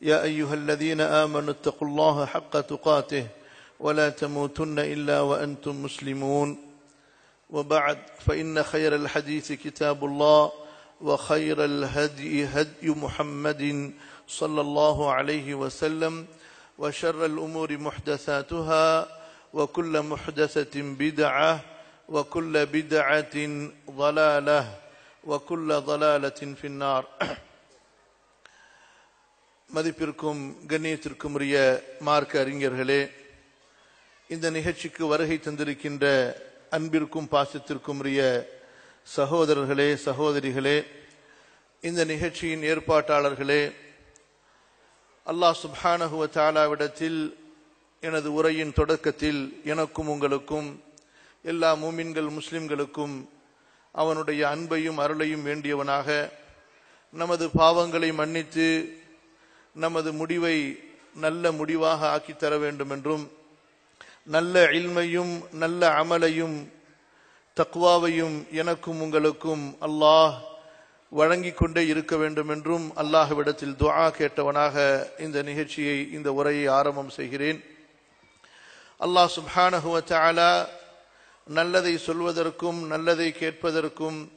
يا أيها الذين آمنوا اتقوا الله حق تقاته ولا تموتن إلا وأنتم مسلمون. وبعد فإن خير الحديث كتاب الله وخير الهدي هدي محمد صلى الله عليه وسلم وشر الأمور محدثاتها وكل محدثة بدعة وكل بدعة ضلالة وكل ضلالة في النار. மதிப்பிற்கும் கண்ணியத்திற்கும் உரிய மார்க்க அறிஞர்களே இந்த நிகழ்ச்சிக்கு வருகை தந்திருக்கின்ற அன்பிற்கும் பாசத்திற்கும் உரிய சகோதரர்களே சகோதரிகளே இந்த நிகழ்ச்சியின் ஏற்பாட்டாளர்களே அல்லாஹ் சுப்ஹானஹுவ தாலாவிடத்தில் எனது உரையின் தொடக்கத்தில் எனக்கும் உங்களுக்கும் எல்லா மூமின்கள் முஸ்லிம்களுக்கும் அவனுடைய அன்பையும் அருளையும் வேண்டியவனாக நமது பாவங்களை மன்னித்து நமது முடிவை நல்ல முடிவாக ஆக்கித் தர வேண்டும் என்றும் நல்ல இல்மையும் நல்ல அமலையும் தக்குவாவையும் எனக்கும் உங்களுக்கும் அல்லாஹ் வழங்கிக் கொண்டே இருக்க வேண்டும் என்றும் அல்லாஹ்விடத்தில் துஆ கேட்டவனாக இந்த நிகழ்ச்சியை இந்த உரையை ஆரம்பம் செய்கிறேன். அல்லாஹ் சுப்ஹானஹு நல்லதை சொல்வதற்கும் நல்லதை கேட்பதற்கும்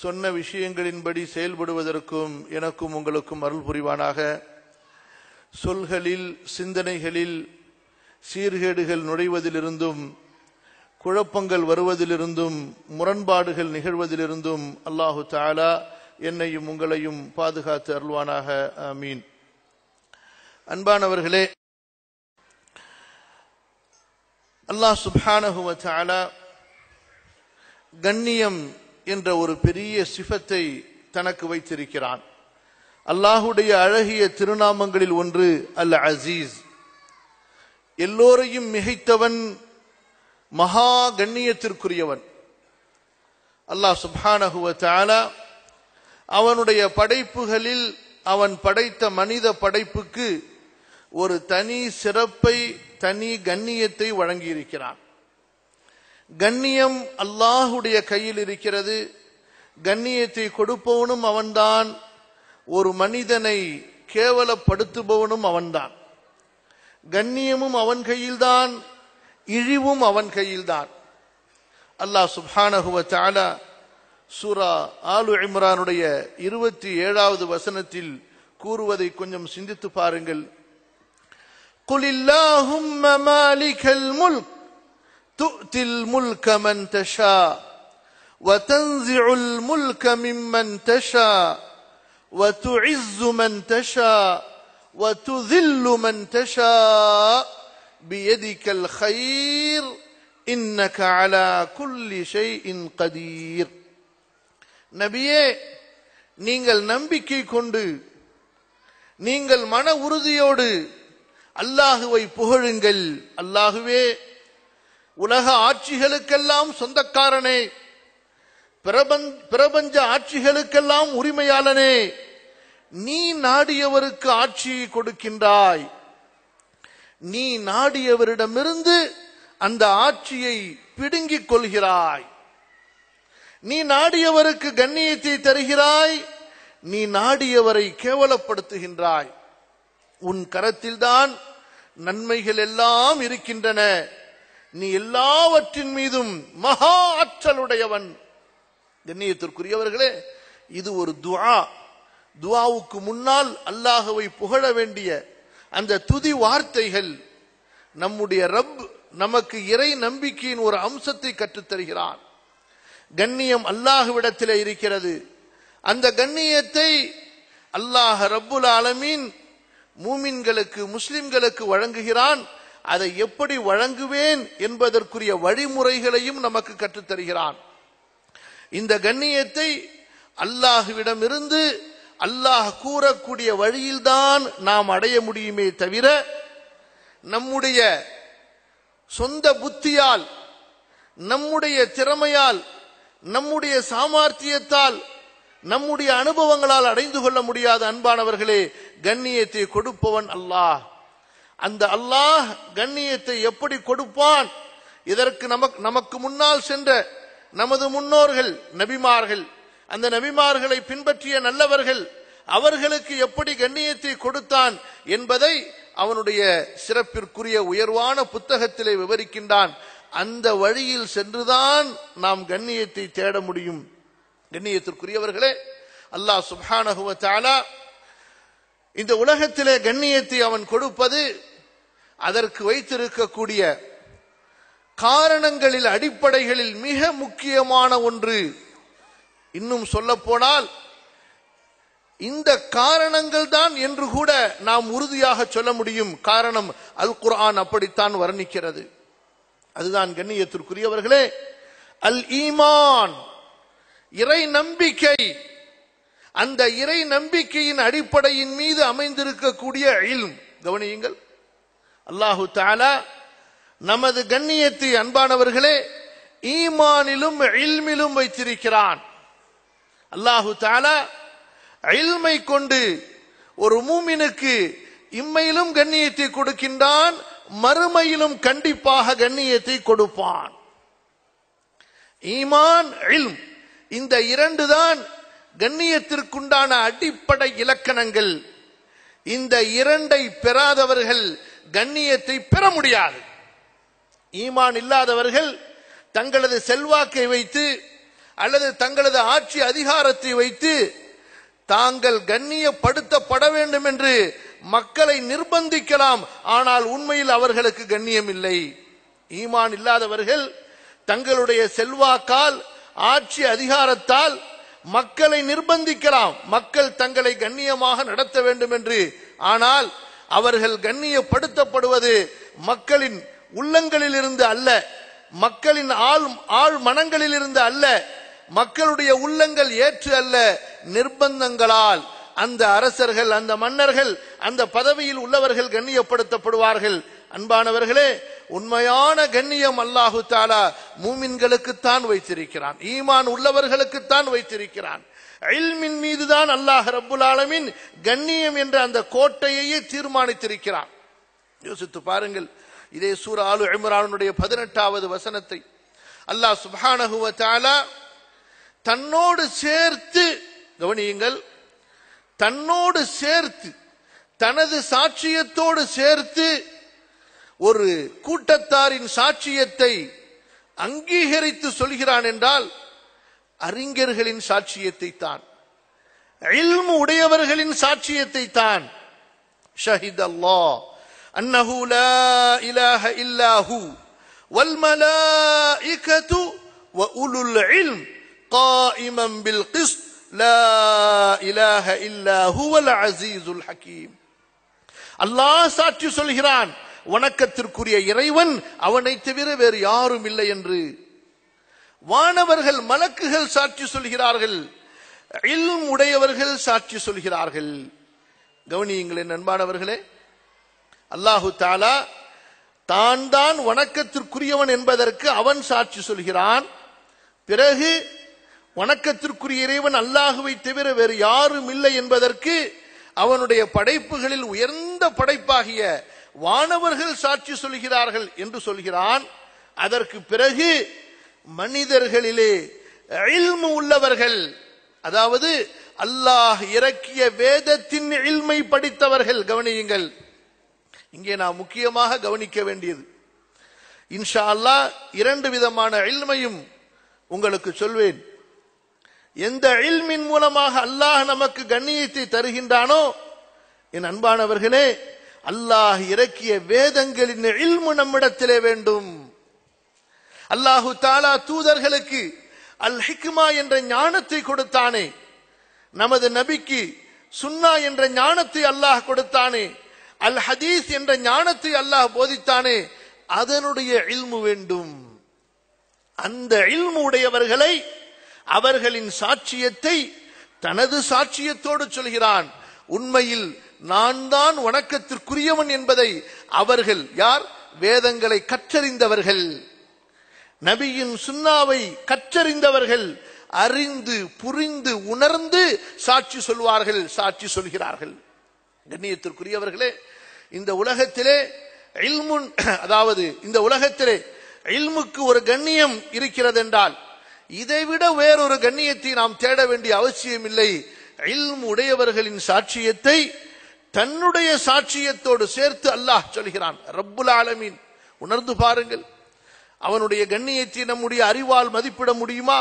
சொன்ன விஷயங்களின்படி செயல்படுவதற்கும் எனக்கும் உங்களுக்கும் அருள் புரிவானாக. சொல்களில் சிந்தனைகளில் சீர்கேடுகள் நுழைவதிலிருந்தும் குழப்பங்கள் வருவதிலிருந்தும் முரண்பாடுகள் நிகழ்வதிலிருந்தும் அல்லாஹு தாலா என்னையும் உங்களையும் பாதுகாத்து அருள்வானாக. மீன் அன்பானவர்களே அல்லாஹ் சுபானகுவ தாலா கண்ணியம் என்ற ஒரு பெரிய சிஃபத்தை தனக்கு வைத்திருக்கிறான். அல்லாஹுடைய அழகிய திருநாமங்களில் ஒன்று அல் அசீஸ் எல்லோரையும் மிகைத்தவன் மகா கண்ணியத்திற்குரியவன். அல்லாஹ் சுப்ஹானஹுவ அவனுடைய படைப்புகளில் அவன் படைத்த மனித படைப்புக்கு ஒரு தனி சிறப்பை தனி கண்ணியத்தை வழங்கியிருக்கிறான். கண்ணியம் அல்லாஹுடைய கையில் இருக்கிறது. கண்ணியத்தை கொடுப்பவனும் அவன்தான். ஒரு மனிதனை கேவலப்படுத்துபவனும் அவன்தான். கண்ணியமும் அவன் கையில்தான் இழிவும் அவன் கையில்தான். அல்லாஹ் சுப்ஹானஹுவ தாலா சூரா ஆலு இம்ரானுடைய இருபத்தி ஏழாவது வசனத்தில் கூறுவதை கொஞ்சம் சிந்தித்து பாருங்கள். குலில்லாஹும் மாலிகல் முல்க் تؤتي الملك من تشاء وتنزع الملك ممن تشاء وتعز من تشاء وتذل من تشاء بيدك الخير انك على كل شيء قدير நபியே நீங்கள் நம்பிக்கை கொண்டு நீங்கள் மன உறுதியோடு அல்லாஹுவை புகழுங்கள் அல்லாஹுவே உலக ஆட்சிகளுக்கெல்லாம் சொந்தக்காரனே. பிரபஞ்ச ஆட்சிகளுக்கெல்லாம் உரிமையாளனே. நீ நாடியவருக்கு ஆட்சியை கொடுக்கின்றாய். நீ நாடியவரிடமிருந்து அந்த ஆட்சியை பிடுங்கிக் கொள்கிறாய். நீ நாடியவருக்கு கண்ணியத்தை தருகிறாய். நீ நாடியவரை கேவலப்படுத்துகின்றாய். உன் கரத்தில்தான் நன்மைகள் எல்லாம் இருக்கின்றன. நீ எல்லாவற்றின் மீதும் மகா ஆற்றலுடையவன். கண்ணியத்திற்குரியவர்களே இது ஒரு துவா துவாவுக்கு முன்னால் அல்லாஹுவை புகழ வேண்டிய அந்த துதி வார்த்தைகள் நம்முடைய ரப் நமக்கு இறை நம்பிக்கையின் ஒரு அம்சத்தை கற்றுத்தருகிறான் கண்ணியம் அல்லாஹுவிடத்தில் இருக்கிறது. அந்த கண்ணியத்தை அல்லாஹ் ரப்புல் ஆலமீன் மூமின்களுக்கு முஸ்லிம்களுக்கு வழங்குகிறான். அதை எப்படி வழங்குவேன் என்பதற்குரிய வழிமுறைகளையும் நமக்கு கற்றுத்தருகிறான். இந்த கண்ணியத்தை அல்லாஹுவிடமிருந்து அல்லாஹ் கூறக்கூடிய வழியில்தான் நாம் அடைய முடியுமே தவிர நம்முடைய சொந்த புத்தியால் நம்முடைய திறமையால் நம்முடைய சாமர்த்தியத்தால் நம்முடைய அனுபவங்களால் அடைந்து கொள்ள முடியாத அன்பானவர்களே கண்ணியத்தை கொடுப்பவன் அல்லாஹ். அந்த அல்லாஹ் கண்ணியத்தை எப்படி கொடுப்பான்? இதற்கு நமக்கு நமக்கு முன்னால் சென்ற நமது முன்னோர்கள் நபிமார்கள் அந்த நபிமார்களை பின்பற்றிய நல்லவர்கள் அவர்களுக்கு எப்படி கண்ணியத்தை கொடுத்தான் என்பதை அவனுடைய சிறப்பிற்குரிய உயர்வான புத்தகத்திலே விவரிக்கின்றான். அந்த வழியில் சென்றுதான் நாம் கண்ணியத்தை தேட முடியும். கண்ணியத்திற்குரியவர்களே அல்லாஹ் சுப்ஹானஹு இந்த உலகத்திலே கண்ணியத்தை அவன் கொடுப்பது அதற்கு வைத்திருக்கக்கூடிய காரணங்களில் அடிப்படைகளில் மிக முக்கியமான ஒன்று. இன்னும் சொல்ல போனால் இந்த காரணங்கள் தான் என்று கூட நாம் உறுதியாக சொல்ல முடியும். காரணம் அல் குர்ஆன் அப்படித்தான் வர்ணிக்கிறது. அதுதான் கண்ணியத்திற்குரியவர்களே அல் ஈமான் இறை நம்பிக்கை. அந்த இறை நம்பிக்கையின் அடிப்படையின் மீது அமைந்திருக்கக்கூடிய இல்ம். கவனியுங்கள். அல்லாஹு தாலா நமது கண்ணியத்தை அன்பானவர்களே ஈமானிலும் இல்மிலும் வைத்திருக்கிறான். அல்லாஹு தாலா இல்மை கொண்டு ஒரு மூமினுக்கு இம்மையிலும் கண்ணியத்தை கொடுக்கின்றான் மறுமையிலும் கண்டிப்பாக கண்ணியத்தை கொடுப்பான். ஈமான் இல்ம் இந்த இரண்டு தான் கண்ணியத்திற்குண்டான அடிப்படை இலக்கணங்கள். இந்த இரண்டை பெறாதவர்கள் கண்ணியத்தை பெற முடியாது. ஈமான் இல்லாதவர்கள் தங்களது செல்வாக்கை வைத்து அல்லது தங்களது ஆட்சி அதிகாரத்தை வைத்து தாங்கள் கண்ணியப்படுத்தப்பட வேண்டும் என்று மக்களை நிர்பந்திக்கலாம். ஆனால் உண்மையில் அவர்களுக்கு கண்ணியம் இல்லை ஈமான் இல்லாதவர்கள் தங்களுடைய செல்வாக்கால் ஆட்சி அதிகாரத்தால் மக்களை நிர்பந்திக்கலாம். மக்கள் தங்களை கண்ணியமாக நடத்த வேண்டும் என்று. ஆனால் அவர்கள் கண்ணியப்படுத்தப்படுவது மக்களின் உள்ளங்களில் இருந்து அல்ல. மக்களின் ஆள் ஆள் மனங்களில் இருந்து அல்ல. மக்களுடைய உள்ளங்கள் ஏற்று அல்ல நிர்பந்தங்களால். அந்த அரசர்கள் அந்த மன்னர்கள் அந்த பதவியில் உள்ளவர்கள் கண்ணியப்படுத்தப்படுவார்கள். அன்பானவர்களே உண்மையான கண்ணியம் அல்லாஹு தாலா மூமின்களுக்குத்தான் வைத்திருக்கிறான். ஈமான் உள்ளவர்களுக்குத்தான் வைத்திருக்கிறான். இல்மின் மீதுதான் அல்லாஹ் ரப்புல் ஆலமின் கண்ணியம் என்ற அந்த கோட்டையையே தீர்மானித்திருக்கிறான். யோசித்து பாருங்கள் இதே சூர ஆலு இம்ரானுடைய பதினெட்டாவது வசனத்தை. அல்லாஹ் சுப்ஹானஹு தாலா தன்னோடு சேர்த்து கவனியுங்கள் தன்னோடு சேர்த்து தனது சாட்சியத்தோடு சேர்த்து ஒரு கூட்டத்தாரின் சாட்சியத்தை அங்கீகரித்து சொல்கிறான் என்றால் அறிஞர்களின் சாட்சியத்தை தான் இல்மு உடையவர்களின் சாட்சியத்தை தான் ஷஹித் அல்லாஹ் அன்னஹு லா இலாஹ இல்லாஹு வல் மலாயிகத்து வ உலுல் இல்ம் قائما بالقسط لا إله إلا هو العزيز الحكيم அல்லாஹ் சாட்சி சொல்கிறான் வணக்கத்திற்குரிய இறைவன் அவனை தவிர வேறு யாரும் இல்லை என்று வானவர்கள் மலக்குகள் சாட்சி சொல்கிறார்கள். இல்லும் உடையவர்கள் சாட்சி சொல்கிறார்கள். கவனியுங்களின் அன்பானவர்களே அல்லாஹு தாலா தான் தான் வணக்கத்திற்குரியவன் என்பதற்கு அவன் சாட்சி சொல்கிறான். பிறகு வணக்கத்திற்குரிய இறைவன் அல்லாஹுவை தவிர வேறு யாரும் இல்லை என்பதற்கு அவனுடைய படைப்புகளில் உயர்ந்த படைப்பாகிய வானவர்கள் சாட்சி சொல்கிறார்கள் என்று சொல்கிறான். அதற்கு பிறகு மனிதர்களிலே இல்மு உள்ளவர்கள் அதாவது அல்லாஹ் இறக்கிய வேதத்தின் இல்மை படித்தவர்கள் கவனியுங்கள். இங்கே நான் முக்கியமாக கவனிக்க வேண்டியது. இன்ஷா அல்லாஹ் இரண்டு விதமான இல்மையும் உங்களுக்கு சொல்வேன். எந்த இல்மின் மூலமாக அல்லாஹ் நமக்கு கண்ணியத்தை தருகின்றானோ என் அன்பானவர்களே அல்லாஹ் இறக்கிய வேதங்களின் இல்மு நம்மிடத்திலே வேண்டும். அல்லாஹு தாலா தூதர்களுக்கு அல் ஹிக்மா என்ற ஞானத்தை கொடுத்தானே. நமது நபிக்கு சுன்னா என்ற ஞானத்தை அல்லாஹ் கொடுத்தானே. அல் ஹதீஸ் என்ற ஞானத்தை அல்லாஹ் போதித்தானே. அதனுடைய இல்மு வேண்டும். அந்த இல்மு உடையவர்களை அவர்களின் சாட்சியத்தை தனது சாட்சியத்தோடு சொல்கிறான். உண்மையில் நான் தான் வணக்கத்திற்குரியவன் என்பதை அவர்கள் யார்? வேதங்களை கற்றறிந்தவர்கள். நபியின் சுண்ணாவை கற்றறிந்தவர்கள் அறிந்து புரிந்து உணர்ந்து சாட்சி சொல்வார்கள் சாட்சி சொல்கிறார்கள். கண்ணியத்திற்குரியவர்களே இந்த உலகத்திலே இல்முன் அதாவது இந்த உலகத்திலே இல்முக்கு ஒரு கண்ணியம் இருக்கிறது என்றால் இதைவிட வேறொரு கண்ணியத்தை நாம் தேட வேண்டிய அவசியம் இல்லை இல்மு உடையவர்களின் சாட்சியத்தை தன்னுடைய சாட்சியத்தோடு சேர்த்து அல்லாஹ் சொல்கிறான். ரப்புல் ஆலமீன். உணர்ந்து பாருங்கள். அவனுடைய கண்ணியத்தை நம்முடைய அறிவால் மதிப்பிட முடியுமா?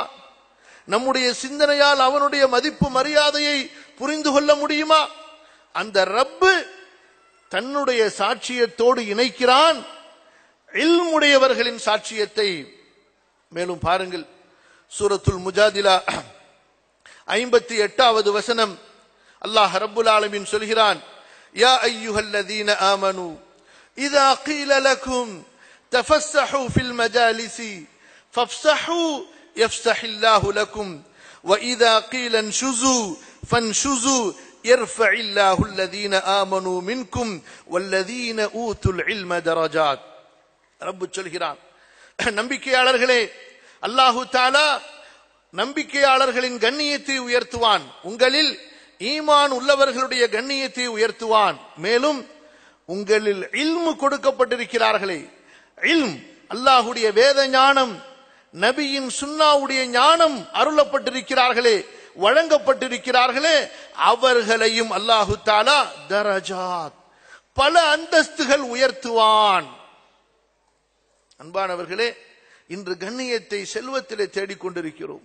நம்முடைய சிந்தனையால் அவனுடைய மதிப்பு மரியாதையை புரிந்து கொள்ள முடியுமா? அந்த ரப்பு தன்னுடைய சாட்சியத்தோடு இணைக்கிறான். இல்முடையவர்களின் சாட்சியத்தை மேலும் பாருங்கள். சூரத்துல் முஜாதிலா ஐம்பத்தி எட்டாவது வசனம் அல்லாஹ் ரப்புல் ஆலமின் சொல்கிறான் யா ஐயுஹல்லதீன ஆமனு இதா கிலலகும் تفسحوا في المجالس فافسحوا يفسح الله لكم واذا قيل انشزوا فانشزوا يرفع الله الذين امنوا منكم والذين اوتوا العلم درجات ரப்பு சொல்கிறான் நம்பிக்கையாளர்களே அல்லாஹு தாலா நம்பிக்கையாளர்களின் கண்ணியத்தை உயர்த்துவான் உங்களில் ஈமான் உள்ளவர்களுடைய கண்ணியத்தை உயர்த்துவான் மேலும் உங்களில் இல்மு கொடுக்கப்பட்டிருக்கிறார்களே இல்ம் அல்லாஹுடைய வேத ஞானம் நபியின் சுன்னாவுடைய ஞானம் அருளப்பட்டிருக்கிறார்களே வழங்கப்பட்டிருக்கிறார்களே அவர்களையும் அல்லாஹு தாலா தரஜாத் பல அந்தஸ்துகள் உயர்த்துவான். அன்பானவர்களே இன்று கண்ணியத்தை செல்வத்திலே தேடிக்கொண்டிருக்கிறோம்.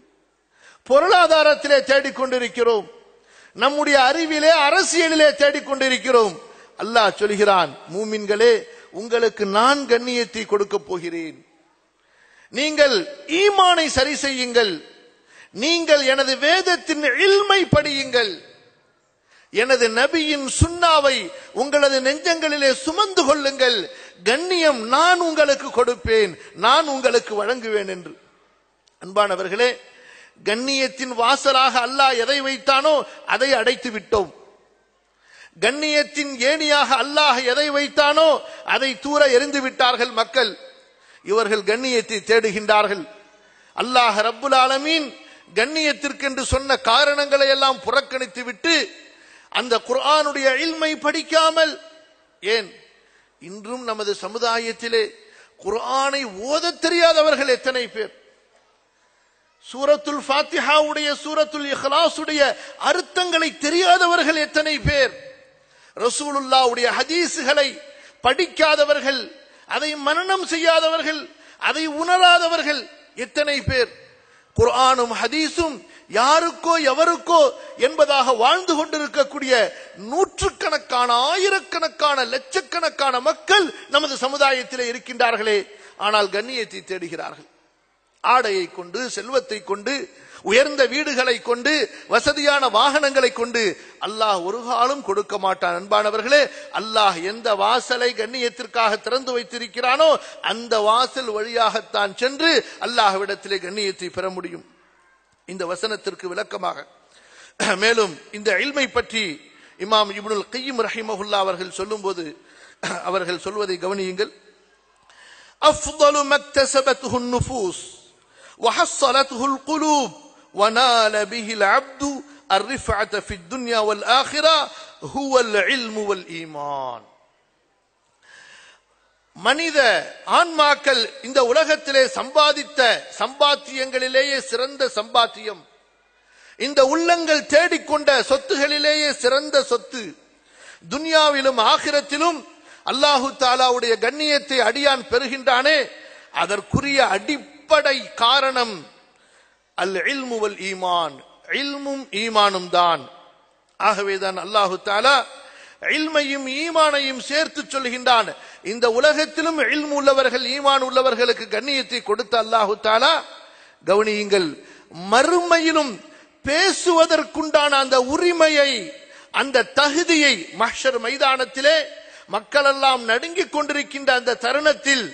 பொருளாதாரத்திலே தேடிக்கொண்டிருக்கிறோம். நம்முடைய அறிவிலே அரசியலிலே தேடிக்கொண்டிருக்கிறோம். அல்லாஹ் சொல்கிறான் மூமின்களே உங்களுக்கு நான் கண்ணியத்தை கொடுக்க போகிறேன். நீங்கள் ஈமானை சரி செய்யுங்கள். நீங்கள் எனது வேதத்தின் இல்மை படியுங்கள். எனது நபியின் சுண்ணாவை உங்களது நெஞ்சங்களிலே சுமந்து கொள்ளுங்கள். கண்ணியம் நான் உங்களுக்கு கொடுப்பேன். நான் உங்களுக்கு வழங்குவேன் என்று. அன்பானவர்களே கண்ணியத்தின் வாசலாக அல்லாஹ் எதை வைத்தானோ அதை அடைத்து விட்டோம் கண்ணியத்தின் ஏணியாக அல்லாஹ் எதை வைத்தானோ அதை தூர எரிந்து விட்டார்கள் மக்கள். இவர்கள் கண்ணியத்தை தேடுகின்றார்கள். அல்லாஹ் ரப்புல் ஆலமீன் கண்ணியத்திற்கென்று சொன்ன காரணங்களை எல்லாம் புறக்கணித்து விட்டு அந்த குர்ஆனுடைய இல்மை படிக்காமல் ஏன்? இன்றும் நமது சமுதாயத்திலே குர்ஆனை ஓதத் தெரியாதவர்கள் எத்தனை பேர்? சூரத்துல் ஃபாத்திஹாவுடைய சூரத்துல் இஹ்லாசுடைய அர்த்தங்களை தெரியாதவர்கள் எத்தனை பேர்? ரசூலுல்லாவுடைய ஹதீஸுகளை படிக்காதவர்கள் அதை மனநம் செய்யாதவர்கள் அதை உணராதவர்கள் எத்தனை பேர்? குர்ஆனும் ஹதீஸும் யாருக்கோ எவருக்கோ என்பதாக வாழ்ந்து கொண்டிருக்கக்கூடிய நூற்றுக்கணக்கான ஆயிரக்கணக்கான லட்சக்கணக்கான மக்கள் நமது சமுதாயத்திலே இருக்கின்றார்களே. ஆனால் கண்ணியத்தை தேடுகிறார்கள். ஆடையை கொண்டு செல்வத்தை கொண்டு உயர்ந்த வீடுகளை கொண்டு வசதியான வாகனங்களை கொண்டு அல்லாஹ் ஒரு காலம் கொடுக்க மாட்டான் அன்பானவர்களே அல்லாஹ் எந்த வாசலை கண்ணியத்திற்காக திறந்து வைத்திருக்கிறானோ அந்த வாசல் வழியாகத்தான் சென்று அல்லாஹ்விடத்திலே கண்ணியத்தை பெற முடியும் இந்த வசனத்திற்கு விளக்கமாக மேலும் இந்த இல்மை பற்றி இமாம் இப்னுல் கையும் ரஹிமஹுல்லா அவர்கள் சொல்லும்போது அவர்கள் சொல்வதை கவனியுங்கள் أفضل ما اكتسبته النفوس وحصلته القلوب ونال به العبد الرفعة في الدنيا والآخرة هو العلم والإيمان மனித ஆன்மாக்கள் இந்த உலகத்திலே சம்பாதித்த சம்பாத்தியங்களிலேயே சிறந்த சம்பாத்தியம் இந்த உள்ளங்கள் தேடிக்கொண்ட சொத்துகளிலேயே சிறந்த சொத்து துன்யாவிலும் ஆகிரத்திலும் அல்லாஹு தாலாவுடைய கண்ணியத்தை அடியான் பெறுகின்றானே அதற்குரிய அடிப்படை காரணம் அல் இல்முவல் ஈமான் இல்மும் ஈமானும் தான். ஆகவேதான் அல்லாஹு தாலா இல்மையும் ஈமானையும் சேர்த்து சொல்கின்றான். இந்த உலகத்திலும் இல்மு உள்ளவர்கள் ஈமான் உள்ளவர்களுக்கு கண்ணியத்தை கொடுத்த அல்லாஹு தாலா கவனியுங்கள் மறுமையிலும் பேசுவதற்குண்டான அந்த உரிமையை அந்த தகுதியை மஹர் மைதானத்திலே மக்கள் எல்லாம் நடுங்கிக் கொண்டிருக்கின்ற அந்த தருணத்தில்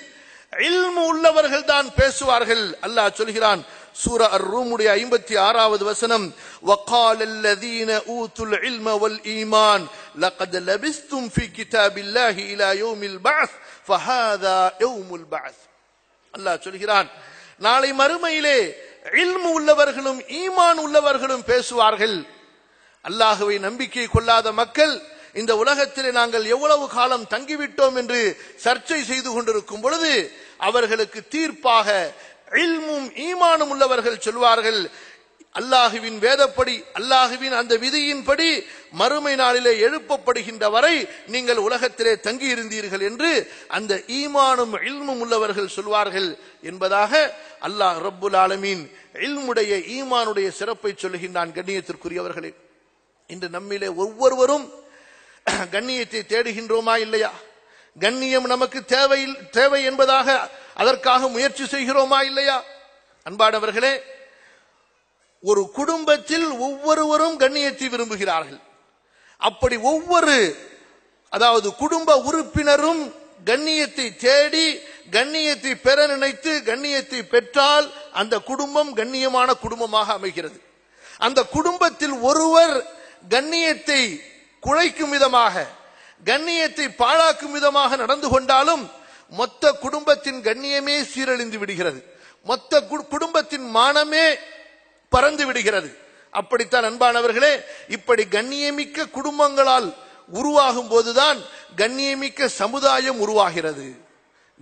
இல்மு உள்ளவர்கள் தான் பேசுவார்கள். அல்லாஹ் சொல்கிறான் சூரா அர் ரூமுடைய ஐம்பத்தி ஆறாவது வசனம் وقال الذين اوتوا العلم والايمان لقد لبثتم في كتاب الله الى يوم البعث فهذا يوم البعث அல்லாஹ் சொல்கிறான் நாளை மறுமையிலே இல்மு உள்ளவர்களும் ஈமான் உள்ளவர்களும் பேசுவார்கள் அல்லாஹுவை நம்பிக்கை கொள்ளாத மக்கள் இந்த உலகத்திலே நாங்கள் எவ்வளவு காலம் தங்கிவிட்டோம் என்று சர்ச்சை செய்து கொண்டிருக்கும் பொழுது அவர்களுக்கு தீர்ப்பாக இல்மும் ஈமானும் உள்ளவர்கள் சொல்வார்கள் அல்லாஹுவின் வேதப்படி அல்லாஹுவின் அந்த விதியின்படி மறுமை நாளிலே எழுப்பப்படுகின்ற வரை நீங்கள் உலகத்திலே தங்கி இருந்தீர்கள் என்று அந்த ஈமானும் இல்மும் உள்ளவர்கள் சொல்வார்கள் என்பதாக அல்லாஹ் ரப்புல் ஆலமீன் இல்முடைய ஈமானுடைய சிறப்பை சொல்லுகின்றான் கண்ணியத்திற்குரியவர்களே. இன்று நம்மிலே ஒவ்வொருவரும் கண்ணியத்தை தேடுகின்றோமா இல்லையா? கண்ணியம் நமக்கு தேவை தேவை என்பதாக அதற்காக முயற்சி செய்கிறோமா இல்லையா? அன்பானவர்களே ஒரு குடும்பத்தில் ஒவ்வொருவரும் கண்ணியத்தை விரும்புகிறார்கள். அப்படி ஒவ்வொரு அதாவது குடும்ப உறுப்பினரும் கண்ணியத்தை தேடி கண்ணியத்தை பெற நினைத்து கண்ணியத்தை பெற்றால் அந்த குடும்பம் கண்ணியமான குடும்பமாக அமைகிறது. அந்த குடும்பத்தில் ஒருவர் கண்ணியத்தை குழைக்கும் விதமாக கண்ணியத்தை பாழாக்கும் விதமாக நடந்து கொண்டாலும் மொத்த குடும்பத்தின் கண்ணியமே சீரழிந்து விடுகிறது. மொத்த கு- குடும்பத்தின் மானமே பறந்து விடுகிறது. அப்படித்தான் அன்பானவர்களே இப்படி கண்ணியமிக்க குடும்பங்களால் உருவாகும் போதுதான் கண்ணியமிக்க சமுதாயம் உருவாகிறது.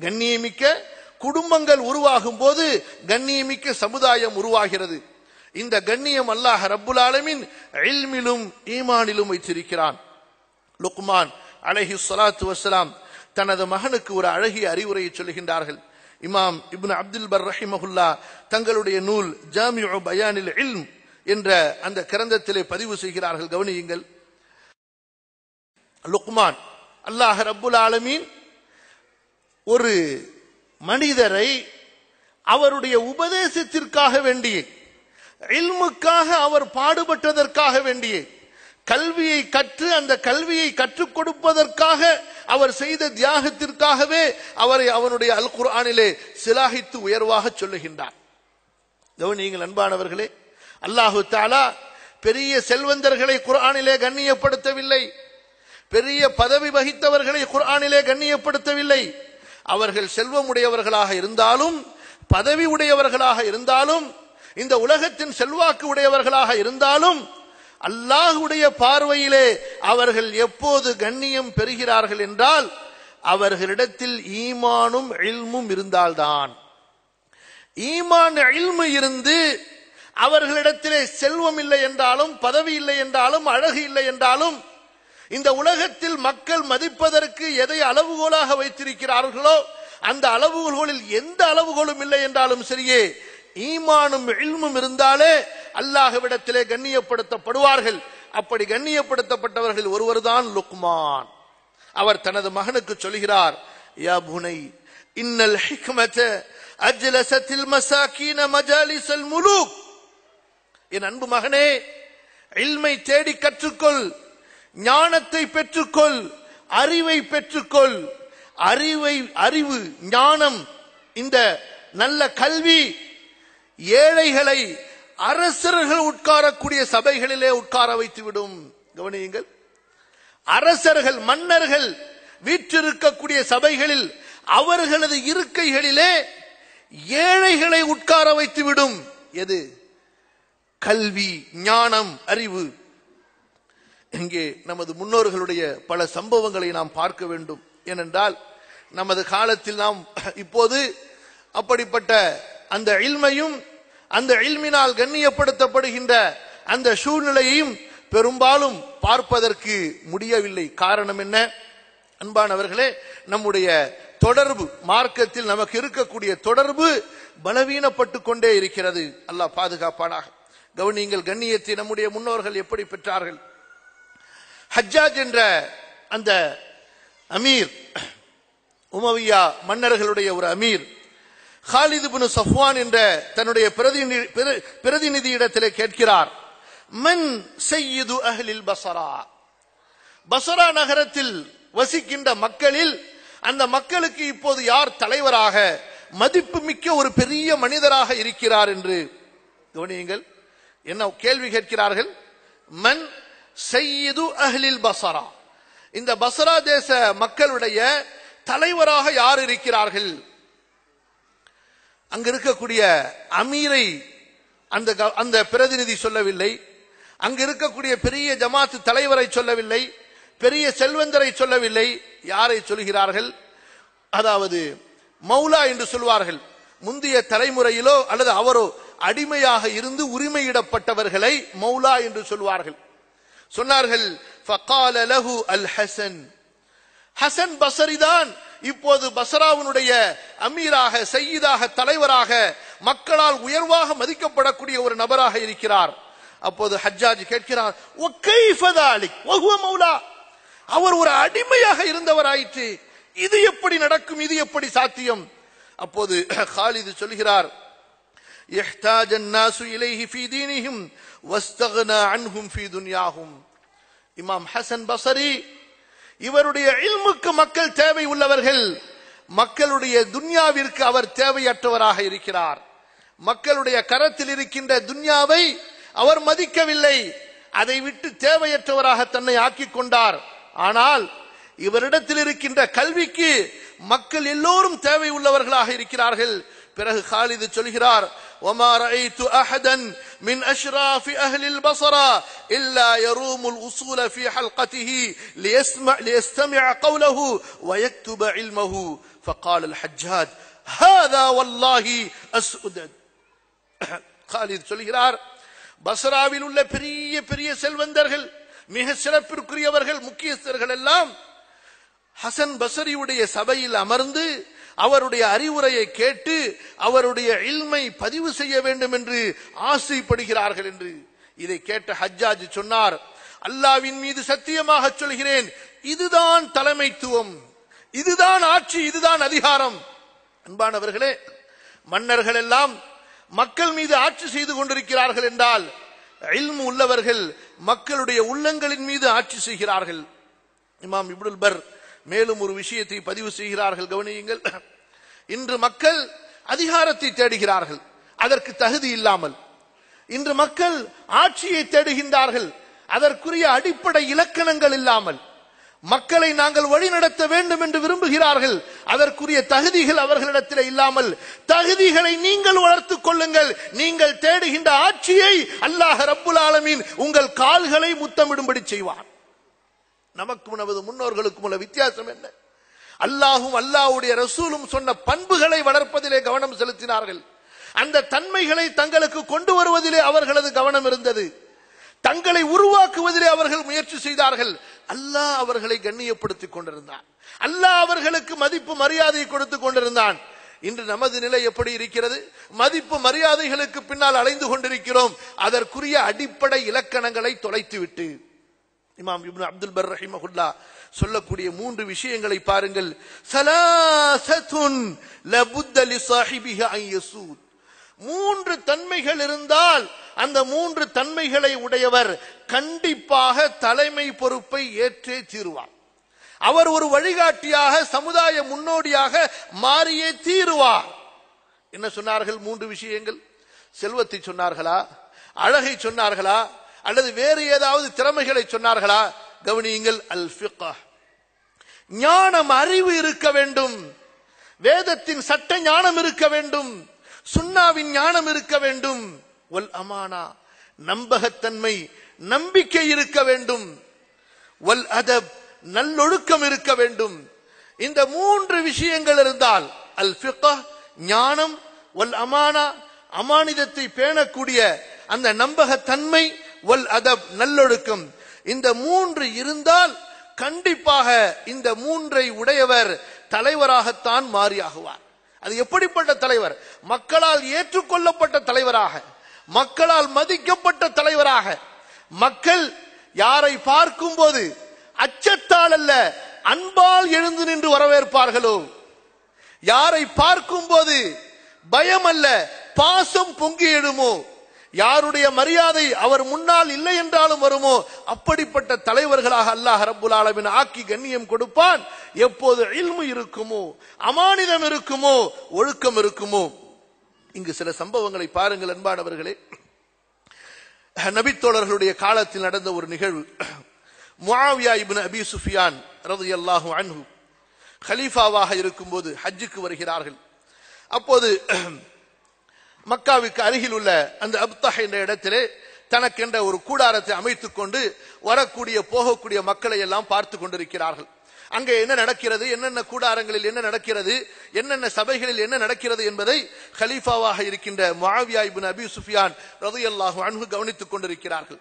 கண்ணியமிக்க குடும்பங்கள் உருவாகும் போது கண்ணியமிக்க சமுதாயம் உருவாகிறது. இந்த கண்ணியம் அல்லாஹ் ரப்புல் ஆலமின் இல்மிலும் ஈமானிலும் வைத்திருக்கிறான். லுக்மான் அலஹி சலாத்து வசலாம் தனது மகனுக்கு ஒரு அழகிய அறிவுரையை சொல்லுகின்றார்கள். இமாம் இப்னு அப்துல் பர் ரஹிமஹுல்லா தங்களுடைய நூல் ஜாமியோ பயானில் இல்ம் என்ற அந்த கிரந்தத்திலே பதிவு செய்கிறார்கள். கவனியுங்கள். லுக்மான் அல்லாஹ் ரப்புல் ஆலமீன் ஒரு மனிதரை அவருடைய உபதேசத்திற்காக வேண்டிய இல்முக்காக அவர் பாடுபட்டதற்காக வேண்டிய கல்வியை கற்று அந்த கல்வியை கற்றுக் கொடுப்பதற்காக அவர் செய்த தியாகத்திற்காகவே அவரை அவனுடைய அல் குர்ஆனிலே சிலாகித்து உயர்வாக சொல்லுகின்றார். நீங்கள் அன்பானவர்களே அல்லாஹு தாலா பெரிய செல்வந்தர்களை குர்ஆனிலே கண்ணியப்படுத்தவில்லை. பெரிய பதவி வகித்தவர்களை குரானிலே கண்ணியப்படுத்தவில்லை. அவர்கள் செல்வமுடையவர்களாக இருந்தாலும் பதவி உடையவர்களாக இருந்தாலும் இந்த உலகத்தின் செல்வாக்கு உடையவர்களாக இருந்தாலும் அல்லாஹுடைய பார்வையிலே அவர்கள் எப்போது கண்ணியம் பெறுகிறார்கள் என்றால் அவர்களிடத்தில் ஈமானும் இல்மும் இருந்தால்தான். ஈமான் இல்மு இருந்து அவர்களிடத்திலே செல்வம் இல்லை என்றாலும் பதவி இல்லை என்றாலும் அழகு இல்லை என்றாலும் இந்த உலகத்தில் மக்கள் மதிப்பதற்கு எதை அளவுகோலாக வைத்திருக்கிறார்களோ அந்த அளவுகோல்களில் எந்த அளவுகோலும் இல்லை என்றாலும் சரியே ஈமானும் இல்மும் இருந்தாலே அல்லாஹவிடத்திலே கண்ணியப்படுத்தப்படுவார்கள். அப்படி கண்ணியப்படுத்தப்பட்டவர்கள் ஒருவர்தான் லுக்மான். அவர் தனது மகனுக்கு சொல்கிறார் யா புனை இன்னல் ஹிக்மத அஜ்லசத்தில் மசாக்கீன மஜாலிசல் முலூக். என் அன்பு மகனே இல்மை தேடி கற்றுக்கொள் ஞானத்தை பெற்றுக்கொள் அறிவை பெற்றுக்கொள். அறிவை அறிவு ஞானம் இந்த நல்ல கல்வி ஏழைகளை அரசர்கள் உட்காரக்கூடிய சபைகளிலே உட்கார வைத்து விடும் கவனியுங்கள். அரசர்கள் மன்னர்கள் வீற்றிருக்கக்கூடிய சபைகளில் அவர்களது இருக்கைகளிலே ஏழைகளை உட்கார வைத்து விடும் எது? கல்வி ஞானம் அறிவு. இங்கே நமது முன்னோர்களுடைய பல சம்பவங்களை நாம் பார்க்க வேண்டும். ஏனென்றால் நமது காலத்தில் நாம் இப்போது அப்படிப்பட்ட அந்த இல்மையும் அந்த இல்மினால் கண்ணியப்படுத்தப்படுகின்ற அந்த சூழ்நிலையையும் பெரும்பாலும் பார்ப்பதற்கு முடியவில்லை. காரணம் என்ன? அன்பானவர்களே நம்முடைய தொடர்பு மார்க்கத்தில் நமக்கு இருக்கக்கூடிய தொடர்பு பலவீனப்பட்டு கொண்டே இருக்கிறது. அல்லாஹ் பாதுகாப்பானாக. கவனியங்கள் கண்ணியத்தை நம்முடைய முன்னோர்கள் எப்படி பெற்றார்கள்? ஹஜ்ஜாஜ் என்ற அந்த அமீர் உமவியா மன்னர்களுடைய ஒரு அமீர் ஹாலிது பின் சஃப்வான் என்ற தன்னுடைய பிரதிநிதி பிரதிநிதியிடத்திலே கேட்கிறார். மன் செய்யுது அஹ்லில் பசரா பசரா நகரத்தில் வசிக்கின்ற மக்களில் அந்த மக்களுக்கு இப்போது யார் தலைவராக மதிப்புமிக்க ஒரு பெரிய மனிதராக இருக்கிறார் என்று கவனியுங்கள். என்ன கேள்வி கேட்கிறார்கள்? மன் செய்யுது அஹ்லில் பசரா இந்த பசரா தேச மக்களுடைய தலைவராக யார் இருக்கிறார்கள்? அங்க இருக்கக்கூடிய அமீரை அந்த க- அந்த பிரதிநிதி சொல்லவில்லை. அங்க இருக்கக்கூடிய பெரிய ஜமாத்து தலைவரை சொல்லவில்லை. பெரிய செல்வந்தரை சொல்லவில்லை. யாரை சொல்கிறார்கள்? அதாவது மௌலா என்று சொல்வார்கள். முந்தைய தலைமுறையிலோ அல்லது அவரோ அடிமையாக இருந்து உரிமையிடப்பட்டவர்களை மௌலா என்று சொல்வார்கள். சொன்னார்கள் ஃபகால லஹு அல் ஹசன். ஹசன் பசரிதான். இப்போது பசராவினுடைய அமீராக சையீதாக தலைவராக மக்களால் உயர்வாக மதிக்கப்படக்கூடிய ஒரு நபராக இருக்கிறார் அப்போது ஹஜ்ஜாஜ் கேட்கிறார் "ஒக்கைஃப தாலிக்? வஹுவ மௌலா." அவர் ஒரு அடிமையாக இருந்தவராயிற்று இது எப்படி நடக்கும் இது எப்படி சாத்தியம் அப்போது காலிது சொல்கிறார் يحتاج الناس إليه في دينهم واستغنى عنهم في دنياهم இமாம் ஹசன் பசரி இவருடைய இல்முக்கு மக்கள் தேவை உள்ளவர்கள் மக்களுடைய துன்யாவிற்கு அவர் தேவையற்றவராக இருக்கிறார். மக்களுடைய கரத்தில் இருக்கின்ற துன்யாவை அவர் மதிக்கவில்லை. அதை விட்டு தேவையற்றவராக தன்னை ஆக்கிக் கொண்டார். ஆனால் இவரிடத்தில் இருக்கின்ற கல்விக்கு மக்கள் எல்லோரும் தேவை உள்ளவர்களாக இருக்கிறார்கள். பிறகு ஹாலிது சொல்கிறார் ஒமார் ஐ து அஹதன் من أشراف أهل البصرة إلا يروم الأصول في حلقته ليسمع, ليستمع قوله ويكتب علمه فقال الحجاج هذا والله أسؤدد காலித் சொல்கிறார் பஸ்ராவில் உள்ள பெரிய பெரிய செல்வந்தர்கள் மிக சிறப்பிற்குரியவர்கள் முக்கியஸ்தர்கள் எல்லாம் ஹசன் பசரியுடைய சபையில் அமர்ந்து அவருடைய அறிவுரையை கேட்டு அவருடைய இல்மை பதிவு செய்ய வேண்டும் என்று ஆசைப்படுகிறார்கள் என்று. இதை கேட்ட ஹஜ்ஜாஜ் சொன்னார் அல்லாவின் மீது சத்தியமாக சொல்கிறேன் இதுதான் தலைமைத்துவம் இதுதான் ஆட்சி இதுதான் அதிகாரம். அன்பானவர்களே மன்னர்கள் எல்லாம் மக்கள் மீது ஆட்சி செய்து கொண்டிருக்கிறார்கள் என்றால் இல்மு உள்ளவர்கள் மக்களுடைய உள்ளங்களின் மீது ஆட்சி செய்கிறார்கள். இமாம் இப்னுல் பர் மேலும் ஒரு விஷயத்தை பதிவு செய்கிறார்கள் கவனியுங்கள். இன்று மக்கள் அதிகாரத்தை தேடுகிறார்கள் அதற்கு தகுதி இல்லாமல். இன்று மக்கள் ஆட்சியை தேடுகின்றார்கள் அதற்குரிய அடிப்படை இலக்கணங்கள் இல்லாமல். மக்களை நாங்கள் வழிநடத்த வேண்டும் என்று விரும்புகிறார்கள் அதற்குரிய தகுதிகள் அவர்களிடத்தில் இல்லாமல். தகுதிகளை நீங்கள் வளர்த்துக் கொள்ளுங்கள் நீங்கள் தேடுகின்ற ஆட்சியை அல்லாஹ் ரப்புல் ஆலமீன் உங்கள் கால்களை முத்தமிடும்படி செய்வார். நமக்கும் நமது முன்னோர்களுக்கும் உள்ள வித்தியாசம் என்ன? அல்லாஹும் அல்லாஹ்வுடைய ரசூலும் சொன்ன பண்புகளை வளர்ப்பதிலே கவனம் செலுத்தினார்கள். அந்த தன்மைகளை தங்களுக்கு கொண்டு வருவதிலே அவர்களது கவனம் இருந்தது. தங்களை உருவாக்குவதிலே அவர்கள் முயற்சி செய்தார்கள். அல்லாஹ் அவர்களை கண்ணியப்படுத்திக் கொண்டிருந்தான். அல்லாஹ் அவர்களுக்கு மதிப்பு மரியாதை கொடுத்து கொண்டிருந்தான். இன்று நமது நிலை எப்படி இருக்கிறது? மதிப்பு மரியாதைகளுக்கு பின்னால் அலைந்து கொண்டிருக்கிறோம். அதற்குரிய அடிப்படை இலக்கணங்களை தொலைத்துவிட்டு இமாம் இப்னு அப்துல் பர் ரஹிமஹுல்லா சொல்லக்கூடிய மூன்று விஷயங்களை பாருங்கள். சலாசத்துன் லபுத்தலி லிசாஹிபிஹ ஐயசூத் மூன்று தன்மைகள் இருந்தால் அந்த மூன்று தன்மைகளை உடையவர் கண்டிப்பாக தலைமை பொறுப்பை ஏற்றே தீருவார். அவர் ஒரு வழிகாட்டியாக சமுதாய முன்னோடியாக மாறியே தீருவார். என்ன சொன்னார்கள் மூன்று விஷயங்கள்? செல்வத்தை சொன்னார்களா? அழகை சொன்னார்களா? அல்லது வேறு ஏதாவது திறமைகளை சொன்னார்களா? கவனியுங்கள் அல் ஞானம் அறிவு இருக்க வேண்டும். வேதத்தின் சட்ட ஞானம் இருக்க வேண்டும். சுண்ணாவின் ஞானம் இருக்க வேண்டும். ஒல் அமானா நம்பகத்தன்மை நம்பிக்கை இருக்க வேண்டும். ஒல் அதப் நல்லொழுக்கம் இருக்க வேண்டும். இந்த மூன்று விஷயங்கள் இருந்தால் அல் ஃபிக்ஹ் ஞானம் ஒல் அமானா அமானிதத்தை பேணக்கூடிய அந்த நம்பகத்தன்மை வல் அதப் நல்லொழுக்கம். இந்த மூன்று இருந்தால் கண்டிப்பாக இந்த மூன்றை உடையவர் தலைவராகத்தான் மாறியாகுவார். அது எப்படிப்பட்ட தலைவர்? மக்களால் ஏற்றுக்கொள்ளப்பட்ட தலைவராக மக்களால் மதிக்கப்பட்ட தலைவராக. மக்கள் யாரை பார்க்கும் போது அச்சத்தால் அல்ல அன்பால் எழுந்து நின்று வரவேற்பார்களோ? யாரை பார்க்கும் போது பயம் அல்ல பாசம் பொங்கி எழுமோ? யாருடைய மரியாதை அவர் முன்னால் இல்லை என்றாலும் வருமோ? அப்படிப்பட்ட தலைவர்களாக அல்லாஹ் ரப்புல் ஆலமின் ஆக்கி கண்ணியம் கொடுப்பான். எப்போது இல்மு இருக்குமோ அமானிதம் இருக்குமோ ஒழுக்கம் இருக்குமோ? இங்கு சில சம்பவங்களை பாருங்கள் அன்பானவர்களே. நபித்தோழர்களுடைய காலத்தில் நடந்த ஒரு நிகழ்வு. முஆவியா இபின் அபி சுஃபியான் ரது அல்லாஹு அன்ஹு கலீஃபாவாக இருக்கும்போது ஹஜ்ஜுக்கு வருகிறார்கள். அப்போது மக்காவுக்கு அருகில் உள்ள அந்த அப்தஹ் என்ற இடத்திலே தனக்கென்ற ஒரு கூடாரத்தை அமைத்துக் கொண்டு வரக்கூடிய போகக்கூடிய மக்களை எல்லாம் பார்த்து கொண்டிருக்கிறார்கள். அங்கே என்ன நடக்கிறது? என்னென்ன கூடாரங்களில் என்ன நடக்கிறது? என்னென்ன சபைகளில் என்ன நடக்கிறது என்பதை கலீஃபாவாக இருக்கின்ற மாவியா இபின் அபி சுஃபியான் ரலியல்லாஹு அன்பு கவனித்துக் கொண்டிருக்கிறார்கள்.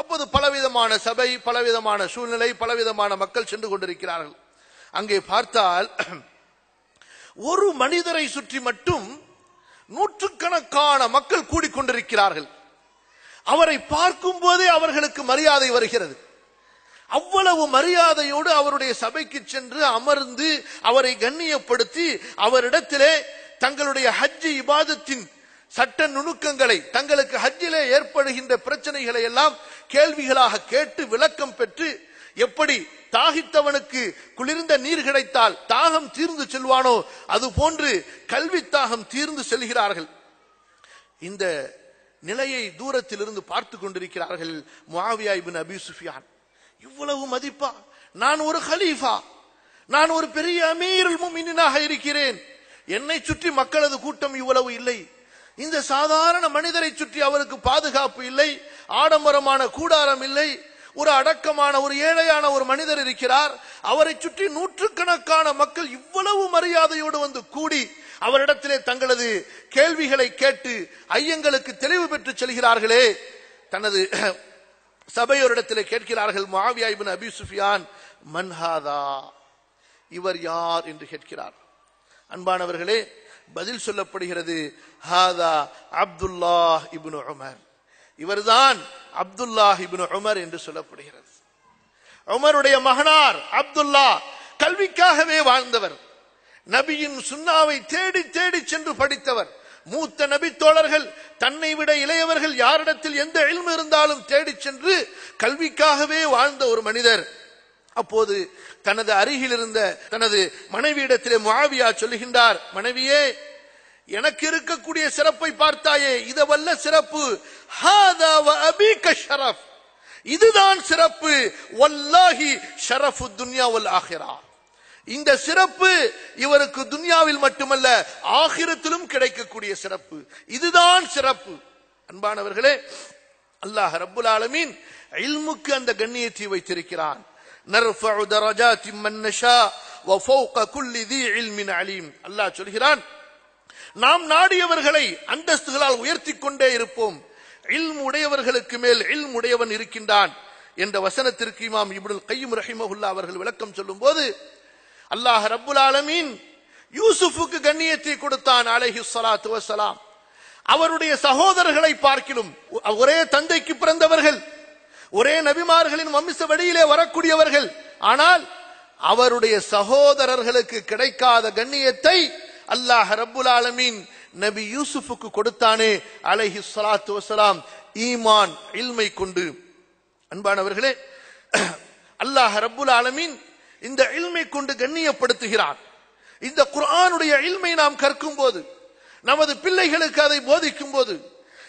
அப்போது பலவிதமான சபை பலவிதமான சூழ்நிலை பலவிதமான மக்கள் சென்று கொண்டிருக்கிறார்கள். அங்கே பார்த்தால் ஒரு மனிதரை சுற்றி மட்டும் நூற்றுக்கணக்கான மக்கள் கூடிக்கொண்டிருக்கிறார்கள். அவரை பார்க்கும் போதே அவர்களுக்கு மரியாதை வருகிறது. அவ்வளவு மரியாதையோடு அவருடைய சபைக்கு சென்று அமர்ந்து அவரை கண்ணியப்படுத்தி அவரிடத்திலே தங்களுடைய ஹஜ்ஜி இபாதத்தின் சட்ட நுணுக்கங்களை தங்களுக்கு ஹஜ்ஜிலே ஏற்படுகின்ற பிரச்சனைகளை எல்லாம் கேள்விகளாக கேட்டு விளக்கம் பெற்று எப்படி தாகித்தவனுக்கு குளிர்ந்த நீர் கிடைத்தால் தாகம் தீர்ந்து செல்வானோ அது போன்று கல்வி தாகம் தீர்ந்து செல்கிறார்கள். இந்த நிலையை தூரத்தில் இருந்து பார்த்து கொண்டிருக்கிறார்கள் முவாவியா இபின் அபி சுஃபியான். இவ்வளவு மதிப்பா? நான் ஒரு ஹலீஃபா. நான் ஒரு பெரிய அமீருல் முமினாக இருக்கிறேன். என்னை சுற்றி மக்களது கூட்டம் இவ்வளவு இல்லை. இந்த சாதாரண மனிதரை சுற்றி அவருக்கு பாதுகாப்பு இல்லை. ஆடம்பரமான கூடாரம் இல்லை. ஒரு அடக்கமான ஒரு ஏழையான ஒரு மனிதர் இருக்கிறார். அவரை சுற்றி நூற்றுக்கணக்கான மக்கள் இவ்வளவு மரியாதையோடு வந்து கூடி அவரிடத்திலே தங்களது கேள்விகளை கேட்டு ஐயங்களுக்கு தெளிவு பெற்று செல்கிறார்களே. தனது சபையோரிடத்திலே கேட்கிறார்கள் மாவியா இப்னு அபி சுஃபியான் மன்ஹாதா இவர் யார் என்று கேட்கிறார். அன்பானவர்களே பதில் சொல்லப்படுகிறது ஹாதா அப்துல்லாஹ் இபுன் உமர். இவர்தான் அப்துல்லாஹ் இப்னு உமர் என்று சொல்லப்படுகிறது. உமருடைய மகனார் அப்துல்லா கல்விக்காகவே வாழ்ந்தவர். நபியின் சுண்ணாவை தேடி தேடி சென்று படித்தவர். மூத்த நபி தோழர்கள் தன்னை விட இளையவர்கள் யாரிடத்தில் எந்த இல்மு இருந்தாலும் தேடி சென்று கல்விக்காகவே வாழ்ந்த ஒரு மனிதர். அப்போது தனது அருகில் இருந்த தனது மனைவியிடத்திலே மாவியா சொல்லுகின்றார் மனைவியே எனக்கு இருக்கக்கூடிய சிறப்பை பார்த்தாயே இதவல்ல சிறப்பு ஷரஃப். இதுதான் சிறப்பு. வல்லாஹி ஷரஃபு துன்யா வல் ஆஹிரா. இந்த சிறப்பு இவருக்கு துன்யாவில் மட்டுமல்ல ஆகிரத்திலும் கிடைக்கக்கூடிய சிறப்பு. இதுதான் சிறப்பு. அன்பானவர்களே அல்லாஹ் ரபுல் ஆலமீன் இல்முக்கு அந்த கண்ணியத்தை வைத்திருக்கிறான். நர்ஃபஉ தரஜாத்தி மன் நஷா குல்லி தி இல்மின் அலீம். அல்லாஹ் சொல்கிறான் நாம் நாடியவர்களை அந்தஸ்துகளால் உயர்த்தி கொண்டே இருப்போம். இல்ம் உடையவர்களுக்கு மேல் இல்ம் உடையவன் இருக்கின்றான் என்ற வசனத்திற்கு இமாம் இப்னுல் கையும் ரஹிமஹுல்லா அவர்கள் விளக்கம் சொல்லும் போது அல்லாஹ் ரப்புல் ஆலமீன் யூசுஃபுக்கு கண்ணியத்தை கொடுத்தான் அழகி சலாத்து வசலாம் அவருடைய சகோதரர்களை பார்க்கிலும் ஒரே தந்தைக்கு பிறந்தவர்கள் ஒரே நபிமார்களின் வம்ச வழியிலே வரக்கூடியவர்கள் ஆனால் அவருடைய சகோதரர்களுக்கு கிடைக்காத கண்ணியத்தை அல்லாஹ் ரப்புல் ஆலமீன் நபி யூசுஃபுக்கு கொடுத்தானே அலஹி சலாத்து வசலாம் ஈமான் இல்மை கொண்டு. அன்பானவர்களே அல்லாஹ் ரப்புல் ஆலமீன் இந்த இல்மை கொண்டு கண்ணியப்படுத்துகிறான். இந்த குர்ஆனுடைய இல்மை நாம் கற்கும் போது நமது பிள்ளைகளுக்கு அதை போதிக்கும் போது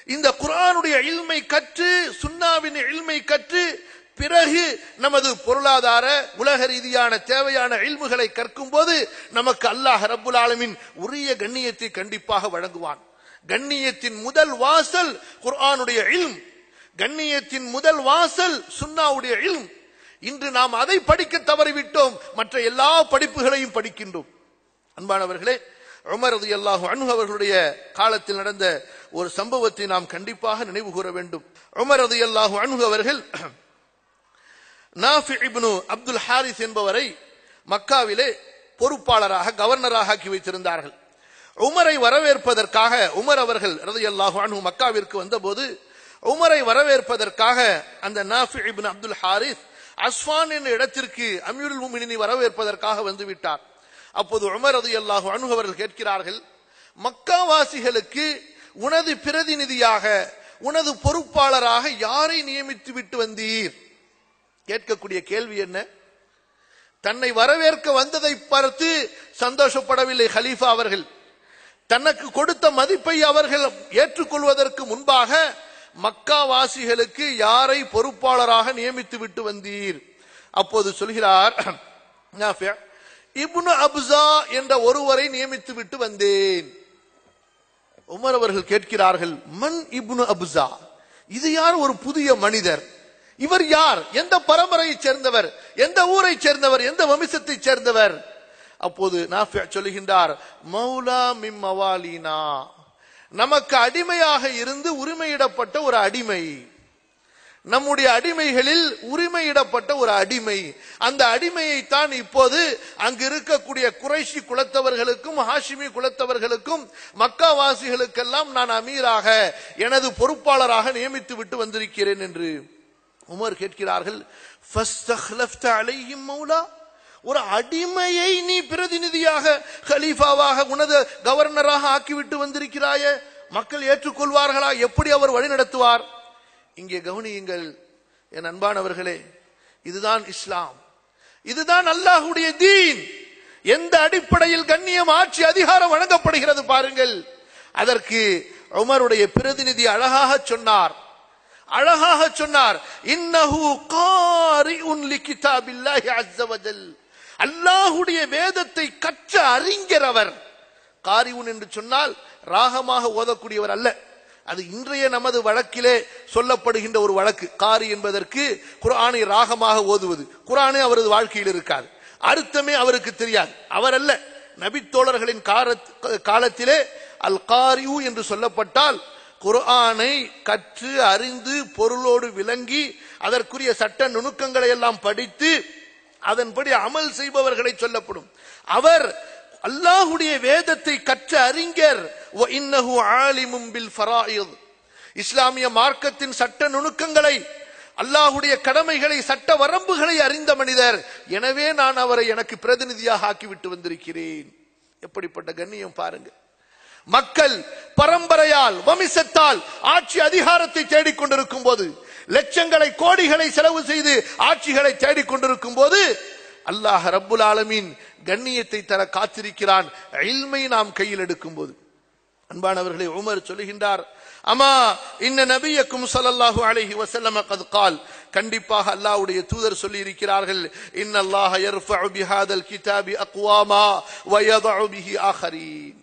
இந்த குர்ஆனுடைய இல்மை கற்று சுன்னாவின் இல்மை கற்று பிறகு நமது பொருளாதார உலக ரீதியான தேவையான இல்முகளை கற்கும் போது நமக்கு அல்லாஹ் ரபுல் ஆலமின் உரிய கண்ணியத்தை கண்டிப்பாக வழங்குவான். கண்ணியத்தின் முதல் வாசல் குர்ஆனுடைய இல்ம். கண்ணியத்தின் முதல் வாசல் சுன்னாவுடைய இல்ம். இன்று நாம் அதை படிக்க தவறிவிட்டோம். மற்ற எல்லா படிப்புகளையும் படிக்கின்றோம். அன்பானவர்களே உமர் அல்லாஹ் அல்லாஹு அவர்களுடைய காலத்தில் நடந்த ஒரு சம்பவத்தை நாம் கண்டிப்பாக நினைவு கூற வேண்டும். உமர் ரதி அல்லாஹு அவர்கள் நாஃபி இப்னு அப்துல் ஹாரிஸ் என்பவரை மக்காவிலே பொறுப்பாளராக கவர்னராக ஆக்கி வைத்திருந்தார்கள். உமரை வரவேற்பதற்காக உமர் அவர்கள் ரதி அல்லாஹு மக்காவிற்கு வந்தபோது உமரை வரவேற்பதற்காக அந்த Nafi ibn Abdul Harith Aswan என்ற இடத்திற்கு அமீருல் முமினினை வரவேற்பதற்காக வந்துவிட்டார் அப்போது உமர் ரதி அல்லாஹு அன்ஹு அவர்கள் கேட்கிறார்கள் மக்காவாசிகளுக்கு உனது பிரதிநிதியாக உனது பொறுப்பாளராக யாரை நியமித்து விட்டு வந்தீர்? கேட்கக்கூடிய கேள்வி என்ன? தன்னை வரவேற்க வந்ததை பார்த்து சந்தோஷப்படவில்லை ஹலீஃபா அவர்கள். தனக்கு கொடுத்த மதிப்பை அவர்கள் ஏற்றுக்கொள்வதற்கு முன்பாக மக்காவாசிகளுக்கு யாரை பொறுப்பாளராக நியமித்து விட்டு வந்தீர்? அப்போது சொல்கிறார் இப்னு அப்சா என்ற ஒருவரை நியமித்து விட்டு வந்தேன். உமர் அவர்கள் கேட்கிறார்கள் மன் இப்னு அப்சா? இது யார் ஒரு புதிய மனிதர்? இவர் யார்? எந்த பரம்பரையை சேர்ந்தவர்? எந்த ஊரைச் சேர்ந்தவர்? எந்த வம்சத்தை சேர்ந்தவர்? அப்போது நாஃபி சொல்லுகின்றார் மௌலா மிம்மவாலினா நமக்கு அடிமையாக இருந்து உரிமையிடப்பட்ட ஒரு அடிமை. நம்முடைய அடிமைகளில் உரிமையிடப்பட்ட ஒரு அடிமை. அந்த அடிமையை தான் இப்போது அங்கு இருக்கக்கூடிய குறைஷி குலத்தவர்களுக்கும் ஹாஷிமி குலத்தவர்களுக்கும் மக்காவாசிகளுக்கெல்லாம் நான் அமீராக எனது பொறுப்பாளராக நியமித்து விட்டு வந்திருக்கிறேன் என்று. உமர் கேட்கிறார்கள் மௌலா ஒரு அடிமையை நீ பிரதிநிதியாக கலீஃபாவாக உனது கவர்னராக ஆக்கிவிட்டு வந்திருக்கிறாயே மக்கள் ஏற்றுக்கொள்வார்களா? எப்படி அவர் வழிநடத்துவார் இங்கே கவனியுங்கள் என் அன்பானவர்களே இதுதான் இஸ்லாம். இதுதான் அல்லாஹுடைய தீன். எந்த அடிப்படையில் கண்ணியம் ஆட்சி அதிகாரம் வழங்கப்படுகிறது பாருங்கள். அதற்கு உமருடைய பிரதிநிதி அழகாக சொன்னார். அழகாக சொன்னார் இன்னஹு காரிஉன் லிகிதாபில்லாஹி கிதாபில்லாஹி அஸ்ஸவஜல் அல்லாஹ்வுடைய வேதத்தை கற்ற அறிஞர் அவர் காரிஉன் என்று சொன்னால் ராகமாக ஓதக்கூடியவர் அல்ல. அது இன்றைய நமது வழக்கிலே சொல்லப்படுகின்ற ஒரு வழக்கு. காரி என்பதற்கு குரானை ராகமாக ஓதுவது. குரானே அவரது வாழ்க்கையில் இருக்காது. அர்த்தமே அவருக்கு தெரியாது. அவர் அல்ல. நபித்தோழர்களின் காரத்- காலத்திலே அல் காரியு என்று சொல்லப்பட்டால் குர்ஆனை கற்று அறிந்து பொருளோடு விளங்கி அதற்குரிய சட்ட நுணுக்கங்களை எல்லாம் படித்து அதன்படி அமல் செய்பவர்களை சொல்லப்படும். அவர் அல்லாஹுடைய வேதத்தை கற்ற அறிஞர். இன்னஹு இஸ்லாமிய மார்க்கத்தின் சட்ட நுணுக்கங்களை அல்லாஹுடைய கடமைகளை சட்ட வரம்புகளை அறிந்த மனிதர். எனவே நான் அவரை எனக்கு பிரதிநிதியாக ஆக்கிவிட்டு வந்திருக்கிறேன். எப்படிப்பட்ட கண்ணியம் பாருங்க. மக்கள் பரம்பரையால் வம்சத்தால் ஆட்சி அதிகாரத்தை தேடிக்கொண்டிருக்கும் போது லட்சங்களை கோடிகளை செலவு செய்து ஆட்சிகளை தேடிக்கொண்டிருக்கும் போது அல்லாஹ் ரபுல் ஆலமீன் கண்ணியத்தை தர காத்திருக்கிறான். இல்மை நாம் கையில் எடுக்கும் போது அன்பானவர்களை உமர் சொல்லுகின்றார் அம்மா இன்ன நபியக்கும் சல்லல்லாஹு அலைஹி வசல்லம் கது கால். கண்டிப்பாக அல்லாஹ்வுடைய தூதர் சொல்லி இருக்கிறார்கள் இன்னல்லாஹ யர்ஃபஉ பிஹாதல் கிதாபி அக்வாமா வயதஉ பிஹி ஆஹரீன்.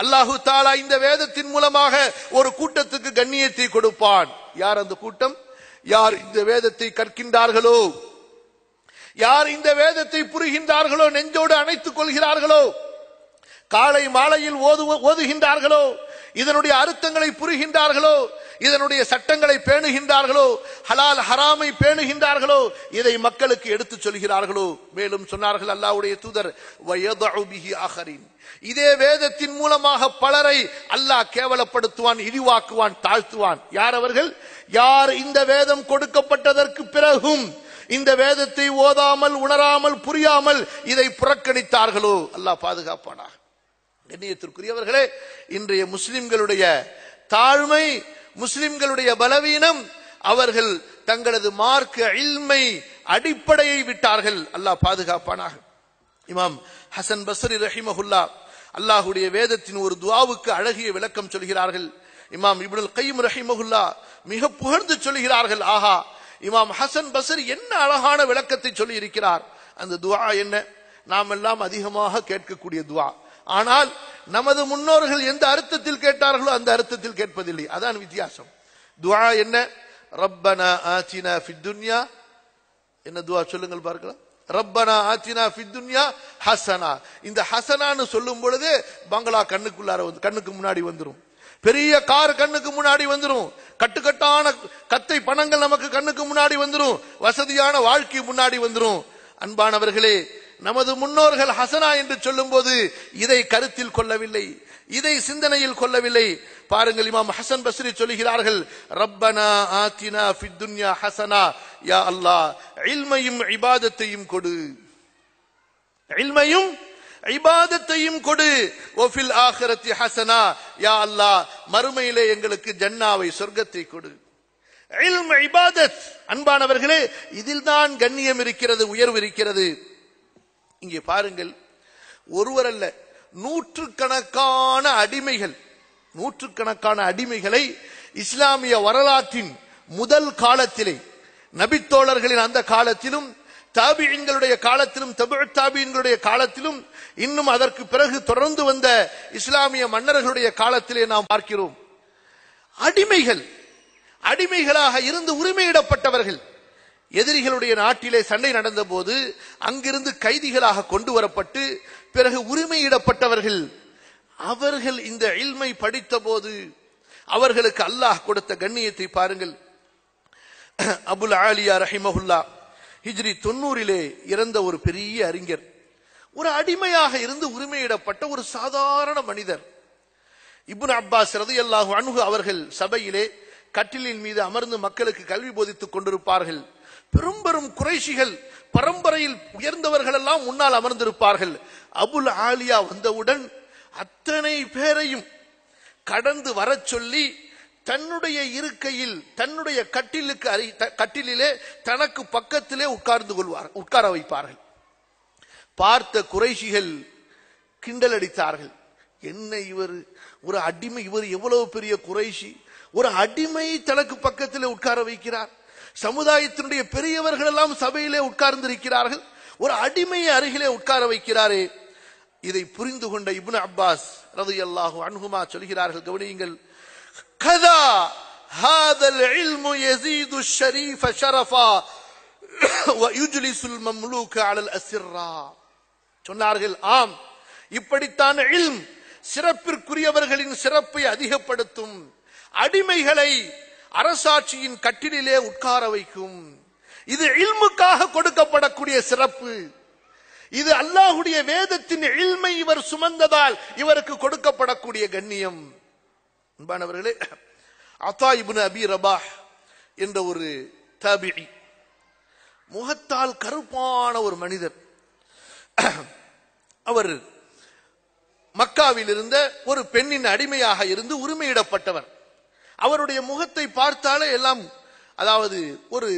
அல்லாஹு தாலா இந்த வேதத்தின் மூலமாக ஒரு கூட்டத்துக்கு கண்ணியத்தை கொடுப்பான். யார் அந்த கூட்டம்? யார் இந்த வேதத்தை கற்கின்றார்களோ? யார் இந்த வேதத்தை புரிகின்றார்களோ? நெஞ்சோடு அணைத்துக் கொள்கிறார்களோ? காலை மாலையில் ஓதுகின்றார்களோ? இதனுடைய அர்த்தங்களை புரிகின்றார்களோ? இதனுடைய சட்டங்களை பேணுகின்றார்களோ ஹலால் ஹராமை பேணுகின்றார்களோ இதை மக்களுக்கு எடுத்துச் சொல்கிறார்களோ? மேலும் சொன்னார்கள் அல்லாவுடைய தூதர் வயதஉ பிஹி இதே வேதத்தின் மூலமாக பலரை அல்லாஹ் கேவலப்படுத்துவான் இழிவாக்குவான் தாழ்த்துவான். யார் அவர்கள்? யார் இந்த வேதம் கொடுக்கப்பட்டதற்கு பிறகும் இந்த வேதத்தை ஓதாமல் உணராமல் புரியாமல் இதை புறக்கணித்தார்களோ? அல்லாஹ் பாதுகாப்பானா கண்ணியத்திற்குரியவர்களே இன்றைய முஸ்லிம்களுடைய தாழ்மை முஸ்லிம்களுடைய பலவீனம் அவர்கள் தங்களது மார்க்க இல்மை அடிப்படையை விட்டார்கள். அல்லாஹ் பாதுகாப்பானாக. இமாம் ஹசன் பஸ்ரி ரஹிமஹுல்லா அல்லாஹுடைய வேதத்தின் ஒரு துவாவுக்கு அழகிய விளக்கம் சொல்கிறார்கள். இமாம் இப்னுல் கைம் ரஹிமஹுல்லா மிக புகழ்ந்து சொல்கிறார்கள். ஆஹா இமாம் ஹசன் பசரி என்ன அழகான விளக்கத்தை சொல்லி இருக்கிறார் அந்த துவா என்ன? நாம் எல்லாம் அதிகமாக கேட்கக்கூடிய துவா. ஆனால் நமது முன்னோர்கள் எந்த அர்த்தத்தில் கேட்டார்களோ அந்த அர்த்தத்தில் கேட்பதில்லை. அதான் வித்தியாசம். துவா என்ன? ரப்பனா ஆச்சினா ஃபித் துன்யா. என்ன துவா சொல்லுங்கள் பார்க்கலாம். ரப்பனா ஆச்சினா ஃபித் துன்யா ஹசனா. இந்த ஹசனான்னு சொல்லும் பொழுது பங்களா கண்ணுக்குள்ளார வந்து கண்ணுக்கு முன்னாடி வந்துடும் பெரிய கார் கண்ணுக்கு முன்னாடி வந்துடும் கட்டுக்கட்டான கத்தை பணங்கள் நமக்கு கண்ணுக்கு முன்னாடி வந்துடும் வசதியான வாழ்க்கை முன்னாடி வந்துடும் அன்பானவர்களே நமது முன்னோர்கள் ஹசனா என்று சொல்லும்போது இதை கருத்தில் கொள்ளவில்லை இதை சிந்தனையில் கொள்ளவில்லை. பாருங்கள் இமாம் ஹசன் பஸ்ரி சொல்லுகிறார்கள் ரப்பனா ஆத்தினா ஃபித் துன்யா ஹசனா யா அல்லாஹ் இல்மையும் இபாதத்தையும் கொடு. இல்மையும் இபாதத்தையும் கொடு. ஒஃபில் ஆஹரத்தி ஹசனா யா அல்லாஹ் மறுமையிலே எங்களுக்கு ஜன்னாவை சொர்க்கத்தை கொடு. இல்ம் இபாதத். அன்பானவர்களே இதில் தான் கண்ணியம் இருக்கிறது உயர்வு இருக்கிறது. இங்கே பாருங்கள். ஒருவர் அல்ல நூற்றுக்கணக்கான அடிமைகள் நூற்றுக்கணக்கான அடிமைகளை இஸ்லாமிய வரலாற்றின் முதல் காலத்திலே நபித்தோழர்களின் அந்த காலத்திலும் தாபியின்களுடைய காலத்திலும் தபு தாபியின்களுடைய காலத்திலும் இன்னும் அதற்கு பிறகு தொடர்ந்து வந்த இஸ்லாமிய மன்னர்களுடைய காலத்திலே நாம் பார்க்கிறோம். அடிமைகள் அடிமைகளாக இருந்து உரிமையிடப்பட்டவர்கள் எதிரிகளுடைய நாட்டிலே சண்டை நடந்த போது அங்கிருந்து கைதிகளாக கொண்டு வரப்பட்டு பிறகு உரிமையிடப்பட்டவர்கள் அவர்கள் இந்த இல்மை படித்த போது அவர்களுக்கு அல்லாஹ் கொடுத்த கண்ணியத்தை பாருங்கள். அபுல் ஆலியா ரஹிமஹுல்லா ஹிஜ்ரி தொண்ணூறிலே இறந்த ஒரு பெரிய அறிஞர். ஒரு அடிமையாக இருந்து உரிமையிடப்பட்ட ஒரு சாதாரண மனிதர். இபுன் அப்பாஸ் ரதியல்லாஹு அணுகு அவர்கள் சபையிலே கட்டிலின் மீது அமர்ந்து மக்களுக்கு கல்வி போதித்துக் கொண்டிருப்பார்கள். பெரும் பெரும் குறைஷிகள் பரம்பரையில் உயர்ந்தவர்கள் எல்லாம் முன்னால் அமர்ந்திருப்பார்கள். அபுல் ஆலியா வந்தவுடன் அத்தனை பேரையும் கடந்து வரச் சொல்லி தன்னுடைய இருக்கையில் தன்னுடைய கட்டிலுக்கு அறி த- கட்டிலிலே தனக்கு பக்கத்திலே உட்கார்ந்து கொள்வார் உட்கார வைப்பார்கள். பார்த்த குறைஷிகள் கிண்டல் அடித்தார்கள். என்ன இவர் ஒரு அடிமை இவர் எவ்வளவு பெரிய குறைஷி? ஒரு அடிமை தனக்கு பக்கத்தில் உட்கார வைக்கிறார். சமுதாயத்தினுடைய பெரியவர்கள் எல்லாம் சபையிலே உட்கார்ந்திருக்கிறார்கள் ஒரு அடிமையை அருகிலே உட்கார வைக்கிறாரே இதை புரிந்து கொண்ட இப்னு அப்பாஸ் ரலியல்லாஹு அன்ஹுமா சொல்கிறார்கள் கவனியுங்கள் கதா هذا العلم يزيد الشريف شرفا ويجلس المملوك على الأسرة சொன்னார்கள் ஆம் இப்படித்தான் இல்ம் சிறப்பிற்குரியவர்களின் சிறப்பை அதிகப்படுத்தும் அடிமைகளை அரசாட்சியின் கட்டிலே உட்கார வைக்கும். இது இல்முக்காக கொடுக்கப்படக்கூடிய சிறப்பு. இது அல்லாஹுடைய வேதத்தின் இல்மை இவர் சுமந்ததால் இவருக்கு கொடுக்கப்படக்கூடிய கண்ணியம். அன்பானவர்களே அத்தா இபுன் அபி ரபா என்ற ஒரு தபிழி முகத்தால் கருப்பான ஒரு மனிதர். அவர் மக்காவில் இருந்த ஒரு பெண்ணின் அடிமையாக இருந்து உரிமையிடப்பட்டவர். அவருடைய முகத்தை பார்த்தாலே எல்லாம் அதாவது ஒரு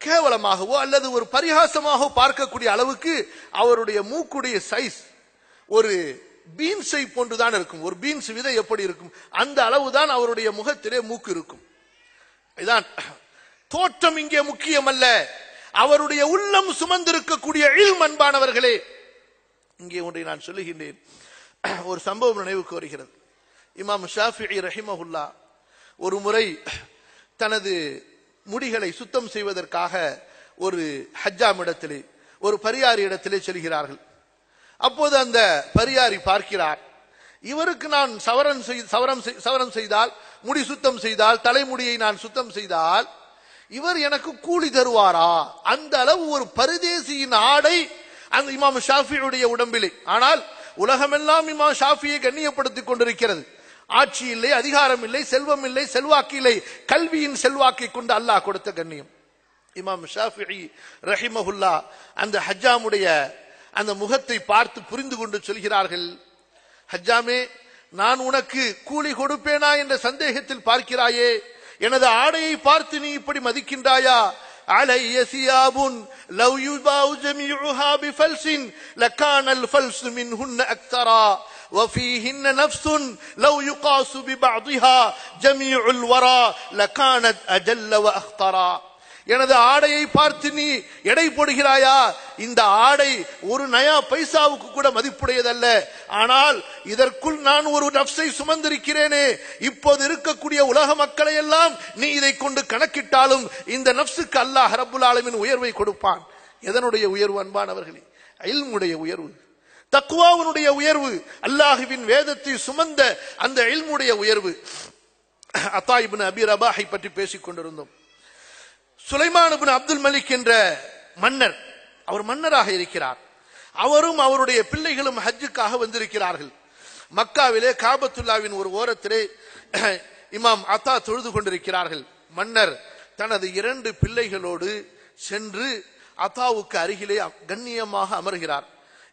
கேவலமாகவோ அல்லது ஒரு பரிகாசமாகவோ பார்க்கக்கூடிய அளவுக்கு அவருடைய மூக்குடைய சைஸ் ஒரு பீன்ஸை போன்றுதான் இருக்கும். ஒரு பீன்ஸ் விதை எப்படி இருக்கும்? அந்த அளவுதான் அவருடைய முகத்திலே மூக்கு இருக்கும். இதான் தோற்றம் இங்கே முக்கியமல்ல. அவருடைய உள்ளம் சுமந்திருக்கக்கூடிய இல்ம் அன்பானவர்களே இங்கே ஒன்றை நான் சொல்லுகின்றேன். ஒரு சம்பவம் நினைவுக்கு வருகிறது. இமாம் ஷாஃபி ரஹிமஹுல்லா ஒரு முறை தனது முடிகளை சுத்தம் செய்வதற்காக ஒரு ஹஜ்ஜாம் இடத்திலே ஒரு பரியாரி இடத்திலே செல்கிறார்கள். அப்போது அந்த பரியாரி பார்க்கிறார் இவருக்கு நான் சவரன் செய்- சவரம் செய்- சவரம் செய்தால் முடி சுத்தம் செய்தால் தலைமுடியை நான் சுத்தம் செய்தால் இவர் எனக்கு கூலி தருவாரா? அந்த அளவு ஒரு பரதேசியின் ஆடை அந்த இமாம் ஷாஃபியுடைய உடம்பிலே. ஆனால் உலகமெல்லாம் இமாம் ஷாஃபியை கண்ணியப்படுத்திக் கொண்டிருக்கிறது. ஆட்சி இல்லை அதிகாரம் இல்லை செல்வம் இல்லை செல்வாக்கு இல்லை கல்வியின் செல்வாக்கை கொண்டு அல்லாஹ் கொடுத்த கண்ணியம் இமாம் ஷாஃபிஇ ரஹிமஹுல்லா அந்த ஹஜ்ஜாமுடைய அந்த முகத்தை பார்த்து புரிந்து கொண்டு சொல்கிறார்கள் ஹஜ்ஜாமே நான் உனக்கு கூலி கொடுப்பேனா என்ற சந்தேகத்தில் பார்க்கிறாயே எனது ஆடையை பார்த்து நீ இப்படி மதிக்கின்றாயா علي ثياب لو يباع جميعها بفلس لكان الفلس منهن أكثرا وفيهن نفس لو يقاس ببعضها جميع الورى لكانت أجل وأخطرا எனது ஆடையை பார்த்து நீ எடை போடுகிறாயா இந்த ஆடை ஒரு நயா பைசாவுக்கு கூட மதிப்புடையதல்ல ஆனால் இதற்குள் நான் ஒரு நப்சை சுமந்திருக்கிறேனே இப்போது இருக்கக்கூடிய உலக மக்களை எல்லாம் நீ இதை கொண்டு கணக்கிட்டாலும் இந்த நப்சுக்கு அல்லாஹ் ரப்புல் ஆலமின் உயர்வை கொடுப்பான் எதனுடைய உயர்வு அன்பானவர்களே இல்முடைய உயர்வு தக்குவாவுடைய உயர்வு அல்லாஹுவின் வேதத்தை சுமந்த அந்த இல்முடைய உயர்வு. அத்தாயிபின் அபி ரபாஹை பற்றி பேசிக் கொண்டிருந்தோம். சுலைமான் அப்துல் மலிக் என்ற மன்னர் அவர் மன்னராக இருக்கிறார். அவரும் அவருடைய பிள்ளைகளும் ஹஜ்ஜுக்காக வந்திருக்கிறார்கள். மக்காவிலே காபத்துல்லாவின் ஒரு ஓரத்திலே இமாம் அத்தா தொழுது கொண்டிருக்கிறார்கள். மன்னர் தனது இரண்டு பிள்ளைகளோடு சென்று அத்தாவுக்கு அருகிலே கண்ணியமாக அமர்கிறார்.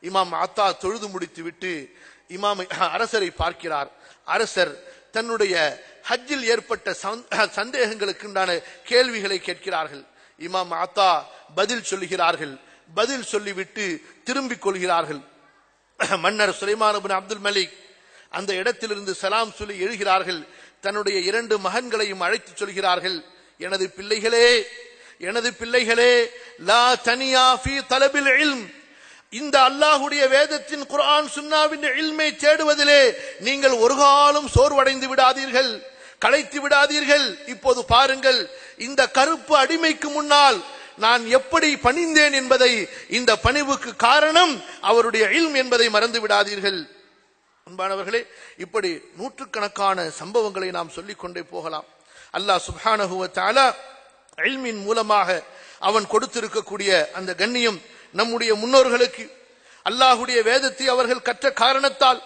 இமாம் அத்தா தொழுது முடித்து விட்டு இமாம் அரசரை பார்க்கிறார். அரசர் தன்னுடைய ஹஜ்ஜில் ஏற்பட்ட சந்த- சந்தேகங்களுக்கு உண்டான கேள்விகளை கேட்கிறார்கள். இமாம் அத்தா பதில் சொல்லுகிறார்கள். பதில் சொல்லிவிட்டு திரும்பிக் கொள்கிறார்கள். மன்னர் சுலைமான் அப்துல் மலிக் அந்த இடத்திலிருந்து சலாம் சொல்லி எழுகிறார்கள். தன்னுடைய இரண்டு மகன்களையும் அழைத்து சொல்கிறார்கள். எனது பிள்ளைகளே எனது பிள்ளைகளே லா தனியா தலபில் இந்த அல்லாஹுடைய வேதத்தின் குரான் சுன்னாவின் இல்மை தேடுவதிலே நீங்கள் ஒரு காலம் சோர்வடைந்து விடாதீர்கள் களைத்து விடாதீர்கள். இப்போது பாருங்கள் இந்த கருப்பு அடிமைக்கு முன்னால் நான் எப்படி பணிந்தேன் என்பதை இந்த பணிவுக்கு காரணம் அவருடைய இல்ம் என்பதை மறந்து விடாதீர்கள். அன்பானவர்களே இப்படி நூற்றுக்கணக்கான சம்பவங்களை நாம் சொல்லிக் கொண்டே போகலாம். அல்லாஹ் சுப்ஹானஹு தாலா இல்மின் மூலமாக அவன் கொடுத்திருக்கக்கூடிய அந்த கண்ணியம் நம்முடைய முன்னோர்களுக்கு அல்லாஹுடைய வேதத்தை அவர்கள் கற்ற காரணத்தால்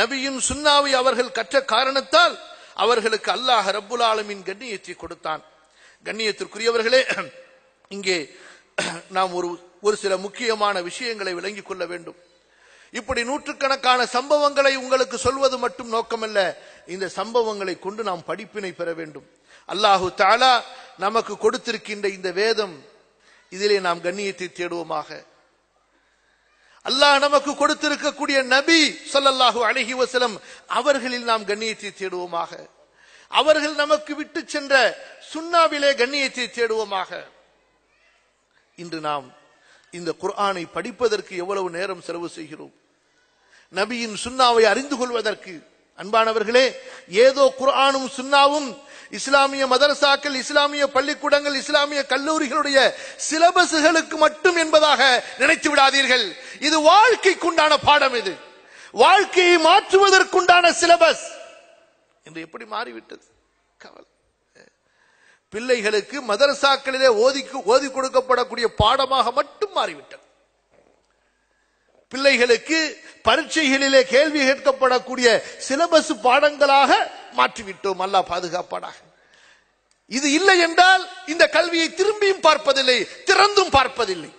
நபியின் சுன்னாவை அவர்கள் கற்ற காரணத்தால் அவர்களுக்கு அல்லாஹ் ரப்புல் ஆலமின் கண்ணியத்தை கொடுத்தான். கண்ணியத்திற்குரியவர்களே இங்கே நாம் ஒரு ஒரு சில முக்கியமான விஷயங்களை விளங்கிக் கொள்ள வேண்டும். இப்படி நூற்றுக்கணக்கான சம்பவங்களை உங்களுக்கு சொல்வது மட்டும் நோக்கமல்ல இந்த சம்பவங்களை கொண்டு நாம் படிப்பினை பெற வேண்டும். அல்லாஹு தாலா நமக்கு கொடுத்திருக்கின்ற இந்த வேதம் இதிலே நாம் கண்ணியத்தை தேடுவோமாக. அல்லாஹ் நமக்கு கொடுத்திருக்கக்கூடிய நபி சொல்லல்லாஹு அழகி வசலம் அவர்களில் நாம் கண்ணியத்தை தேடுவோமாக. அவர்கள் நமக்கு விட்டு சென்ற சுண்ணாவிலே கண்ணியத்தை தேடுவோமாக. இன்று நாம் இந்த குர்ஆனை படிப்பதற்கு எவ்வளவு நேரம் செலவு செய்கிறோம்? நபியின் சுண்ணாவை அறிந்து கொள்வதற்கு. அன்பானவர்களே ஏதோ குர்ஆனும் சுண்ணாவும் இஸ்லாமிய மதரசாக்கள் இஸ்லாமிய பள்ளிக்கூடங்கள் இஸ்லாமிய கல்லூரிகளுடைய சிலபஸ்களுக்கு மட்டும் என்பதாக நினைத்து விடாதீர்கள். இது வாழ்க்கைக்குண்டான பாடம் இது. வாழ்க்கையை மாற்றுவதற்குண்டான சிலபஸ். என்று எப்படி மாறிவிட்டது? கவலை. பிள்ளைகளுக்கு மதரசாக்களிலே ஓதி ஓதி கொடுக்கப்படக்கூடிய பாடமாக மட்டும் மாறிவிட்டது. பிள்ளைகளுக்கு பரீட்சைகளிலே கேள்வி கேட்கப்படக்கூடிய சிலபஸ் பாடங்களாக மாற்றிவிட்டோம். அல்லாஹ் பாதுகாப்பாடாக இது இல்லை என்றால் இந்த கல்வியை திரும்பியும் பார்ப்பதில்லை திறந்தும் பார்ப்பதில்லை.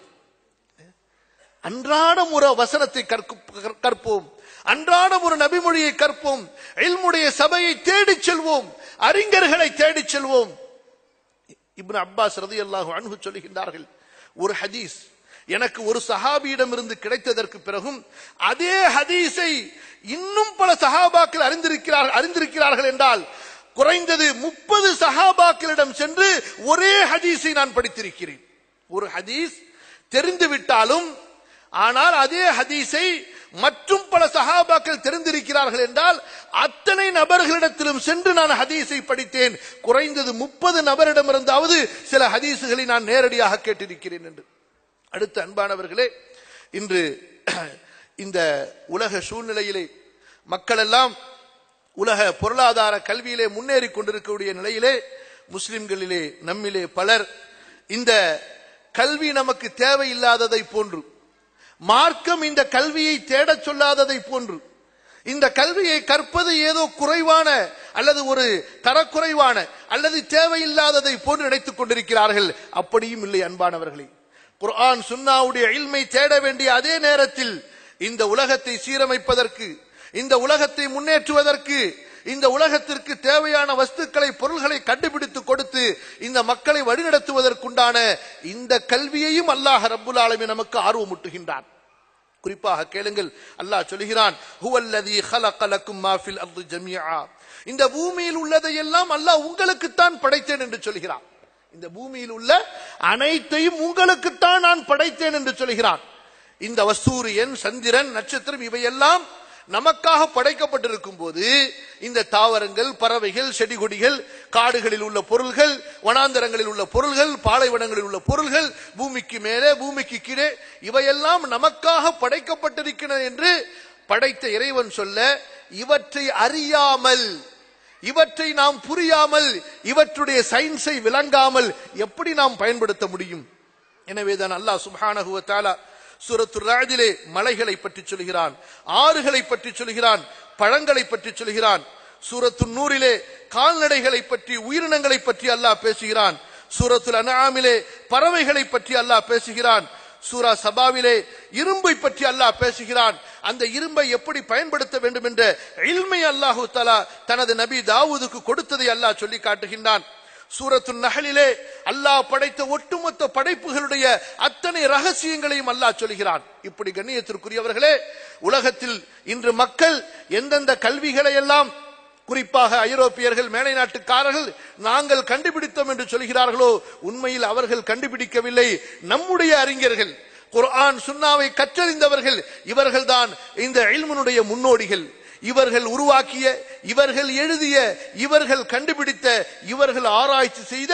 அன்றாடம் ஒரு வசனத்தை கற்க- கற்போம். அன்றாடம் ஒரு நபிமொழியை கற்போம். எல்முடைய சபையை தேடிச் செல்வோம். அறிஞர்களை தேடிச் செல்வோம். இப்னு அப்பாஸ் ரதியல்லாஹு அன்பு சொல்லுகின்றார்கள். ஒரு ஹதீஸ் எனக்கு ஒரு சஹாபியிடம் இருந்து கிடைத்ததற்கு பிறகும் அதே ஹதீஸை இன்னும் பல சஹாபாக்கள் அறிந்திருக்கிறார்கள் அறிந்திருக்கிறார்கள் என்றால் குறைந்தது முப்பது சஹாபாக்களிடம் சென்று ஒரே ஹதீஸை நான் படித்திருக்கிறேன். ஒரு ஹதீஸ் தெரிந்து விட்டாலும் ஆனால் அதே ஹதீஸை மற்றும் பல சஹாபாக்கள் தெரிந்திருக்கிறார்கள் என்றால் அத்தனை நபர்களிடத்திலும் சென்று நான் ஹதீஸை படித்தேன். குறைந்தது முப்பது நபரிடமிருந்தாவது சில ஹதீஸுகளை நான் நேரடியாக கேட்டிருக்கிறேன் என்று. அடுத்த அன்பானவர்களே இன்று இந்த உலக சூழ்நிலையிலே மக்கள் எல்லாம் உலக பொருளாதார கல்வியிலே முன்னேறி கொண்டிருக்கக்கூடிய நிலையிலே முஸ்லிம்களிலே நம்மிலே பலர் இந்த கல்வி நமக்கு தேவையில்லாததை போன்று மார்க்கம் இந்த கல்வியை தேடச் சொல்லாததை போன்று இந்த கல்வியை கற்பது ஏதோ குறைவான அல்லது ஒரு தரக்குறைவான அல்லது தேவையில்லாததை போன்று நினைத்துக் கொண்டிருக்கிறார்கள். அப்படியும் இல்லை அன்பானவர்களே. குர்ஆன் சுன்னாவுடைய இல்மை தேட வேண்டிய அதே நேரத்தில் இந்த உலகத்தை சீரமைப்பதற்கு இந்த உலகத்தை முன்னேற்றுவதற்கு இந்த உலகத்திற்கு தேவையான வஸ்துக்களை பொருள்களை கண்டுபிடித்து கொடுத்து இந்த மக்களை வழிநடத்துவதற்குண்டான இந்த கல்வியையும் அல்லாஹ் ரப்புல் ஆலமி நமக்கு ஆர்வமுட்டுகின்றான். குறிப்பாக கேளுங்கள் அல்லாஹ் சொல்கிறான் ஹுவல்லதி ஹலகலக்கும் மாஃபில் அர்து ஜமியா இந்த பூமியில் உள்ளதை எல்லாம் அல்லாஹ் உங்களுக்குத்தான் படைத்தேன் என்று சொல்கிறான். இந்த பூமியில் உள்ள அனைத்தையும் உங்களுக்குத்தான் நான் படைத்தேன் என்று சொல்கிறான். இந்த சூரியன் சந்திரன் நட்சத்திரம் இவையெல்லாம் நமக்காக படைக்கப்பட்டிருக்கும் போது இந்த தாவரங்கள் பறவைகள் செடி கொடிகள் காடுகளில் உள்ள பொருள்கள் வனாந்தரங்களில் உள்ள பொருள்கள் பாலைவனங்களில் உள்ள பொருள்கள் பூமிக்கு மேலே பூமிக்கு கீழே இவையெல்லாம் நமக்காக படைக்கப்பட்டிருக்கின்றன என்று படைத்த இறைவன் சொல்ல இவற்றை அறியாமல் இவற்றை நாம் புரியாமல் இவற்றுடைய சயின்ஸை விளங்காமல் எப்படி நாம் பயன்படுத்த முடியும்? எனவேதான் அல்லாஹ் சுபானகுவத்தாலா சூரத்து ராஜிலே மலைகளை பற்றி சொல்கிறான் ஆறுகளை பற்றி சொல்கிறான் பழங்களை பற்றி சொல்கிறான். சூரத்து நூறிலே கால்நடைகளை பற்றி உயிரினங்களை பற்றி அல்லாஹ் பேசுகிறான். சூரத்துல் அனாமிலே பறவைகளை பற்றி அல்லாஹ் பேசுகிறான். சூரா சபாவிலே இரும்பை பற்றி அல்லாஹ் பேசுகிறான். அந்த இரும்பை எப்படி பயன்படுத்த வேண்டும் என்ற இல்மை அல்லாஹு தலா தனது நபி தாவூதுக்கு கொடுத்ததை அல்லாஹ் சொல்லி காட்டுகின்றான். சூரத்து நகலிலே அல்லாஹ் படைத்த ஒட்டுமொத்த படைப்புகளுடைய அத்தனை ரகசியங்களையும் அல்லாஹ் சொல்கிறான். இப்படி கண்ணியத்திற்குரியவர்களே உலகத்தில் இன்று மக்கள் எந்தெந்த கல்விகளை எல்லாம் குறிப்பாக ஐரோப்பியர்கள் மேலை நாட்டுக்காரர்கள் நாங்கள் கண்டுபிடித்தோம் என்று சொல்கிறார்களோ உண்மையில் அவர்கள் கண்டுபிடிக்கவில்லை. நம்முடைய அறிஞர்கள் குர்ஆன் சுன்னாவை கற்றறிந்தவர்கள் இவர்கள்தான் இந்த இல்முனுடைய முன்னோடிகள். இவர்கள் உருவாக்கிய இவர்கள் எழுதிய இவர்கள் கண்டுபிடித்த இவர்கள் ஆராய்ச்சி செய்த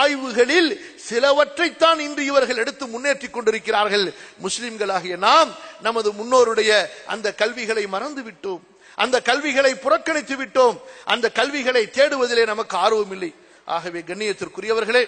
ஆய்வுகளில் சிலவற்றைத்தான் இன்று இவர்கள் எடுத்து முன்னேற்றி கொண்டிருக்கிறார்கள். முஸ்லிம்களாகிய நாம் நமது முன்னோருடைய அந்த கல்விகளை மறந்து விட்டோம் அந்த கல்விகளை புறக்கணித்து விட்டோம் அந்த கல்விகளை தேடுவதிலே நமக்கு ஆர்வம் இல்லை ஆகவே கண்ணியத்திற்குரியவர்களே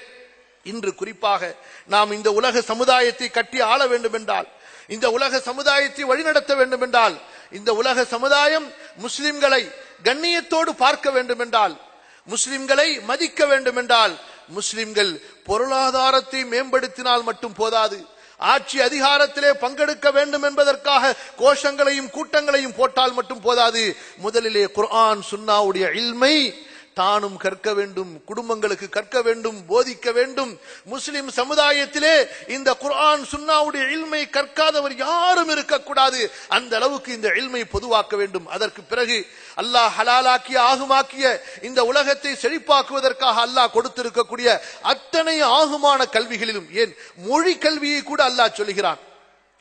இன்று குறிப்பாக நாம் இந்த உலக சமுதாயத்தை கட்டி ஆள வேண்டும் என்றால் இந்த உலக சமுதாயத்தை வழிநடத்த வேண்டும் என்றால் இந்த உலக சமுதாயம் முஸ்லிம்களை கண்ணியத்தோடு பார்க்க வேண்டும் என்றால் முஸ்லிம்களை மதிக்க வேண்டும் என்றால் முஸ்லிம்கள் பொருளாதாரத்தை மேம்படுத்தினால் மட்டும் போதாது ஆட்சி அதிகாரத்திலே பங்கெடுக்க வேண்டும் என்பதற்காக கோஷங்களையும் கூட்டங்களையும் போட்டால் மட்டும் போதாது. முதலிலே குர்ஆன் சுன்னாவுடைய இல்மை தானும் கற்க வேண்டும் குடும்பங்களுக்கு கற்க வேண்டும் போதிக்க வேண்டும். முஸ்லிம் சமுதாயத்திலே இந்த குர்ஆன் சுன்னாவுடைய இல்மை கற்காதவர் யாரும் இருக்கக்கூடாது. அந்த அளவுக்கு இந்த இல்மை பொதுவாக்க வேண்டும். அதற்கு பிறகு அல்லாஹ் ஹலாலாக்கிய ஆகுமாக்கிய இந்த உலகத்தை செழிப்பாக்குவதற்காக அல்லாஹ் கொடுத்திருக்கக்கூடிய அத்தனை ஆகுமான கல்விகளிலும் ஏன் மொழி கல்வியை கூட அல்லாஹ் சொல்கிறான்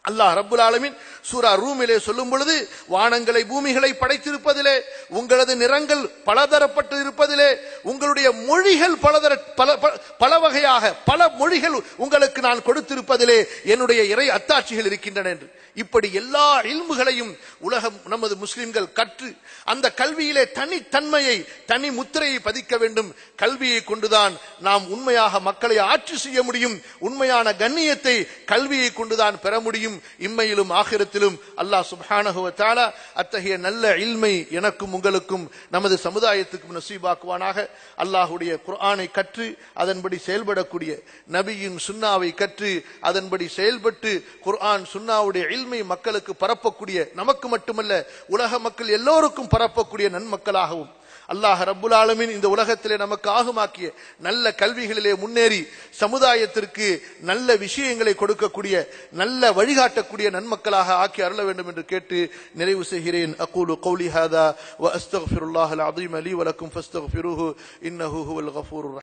அல்லாஹ் ரப்புல் ஆலமின் சூரா ரூமிலே சொல்லும் பொழுது வானங்களை பூமிகளை படைத்திருப்பதிலே உங்களது நிறங்கள் பலதரப்பட்டு இருப்பதிலே உங்களுடைய மொழிகள் பலதர பல பல- பல வகையாக பல மொழிகள் உங்களுக்கு நான் கொடுத்திருப்பதிலே என்னுடைய இறை அத்தாட்சிகள் இருக்கின்றன என்று. இப்படி எல்லா இல்முகளையும் உலகம் நமது முஸ்லிம்கள் கற்று அந்த கல்வியிலே தனித்தன்மையை தனி முத்திரையை பதிக்க வேண்டும். கல்வியை கொண்டுதான் நாம் உண்மையாக மக்களை ஆட்சி செய்ய முடியும். உண்மையான கண்ணியத்தை கல்வியை கொண்டுதான் பெற முடியும். இம்மையிலும் ஆகிரத்திலும் அல்லாஹ் சுபானகுவத்தால அத்தகைய நல்ல இல்மை எனக்கும் உங்களுக்கும் நமது சமுதாயத்துக்கும் நசீபாக்குவானாக. அல்லாஹுடைய குர்ஆனை கற்று அதன்படி செயல்படக்கூடிய நபியின் சுன்னாவை கற்று அதன்படி செயல்பட்டு குர்ஆன் சுன்னாவுடைய இல்மை மக்களுக்கு பரப்பக்கூடிய நமக்கு மட்டுமல்ல உலக மக்கள் எல்லோருக்கும் பரப்பக்கூடிய நன்மக்களாகவும் அல்லாஹ் ரப்புல் ஆலமீன் இந்த உலகத்திலே நமக்கு ஆகுமாக்கிய நல்ல கல்விகளிலே முன்னேறி சமுதாயத்திற்கு நல்ல விஷயங்களை கொடுக்கக்கூடிய நல்ல வழிகாட்டக்கூடிய நன்மக்களாக ஆக்கி அருள வேண்டும் என்று கேட்டு நிறைவு செய்கிறேன். அகூலு கௌலி ஹாதா வ அஸ்தக்ஃபிருல்லாஹ் அல் அதீம் அலி வலக்கும் ஃபஸ்தக்ஃபிருஹு இன்னஹு ஹுவல் கஃபூருர்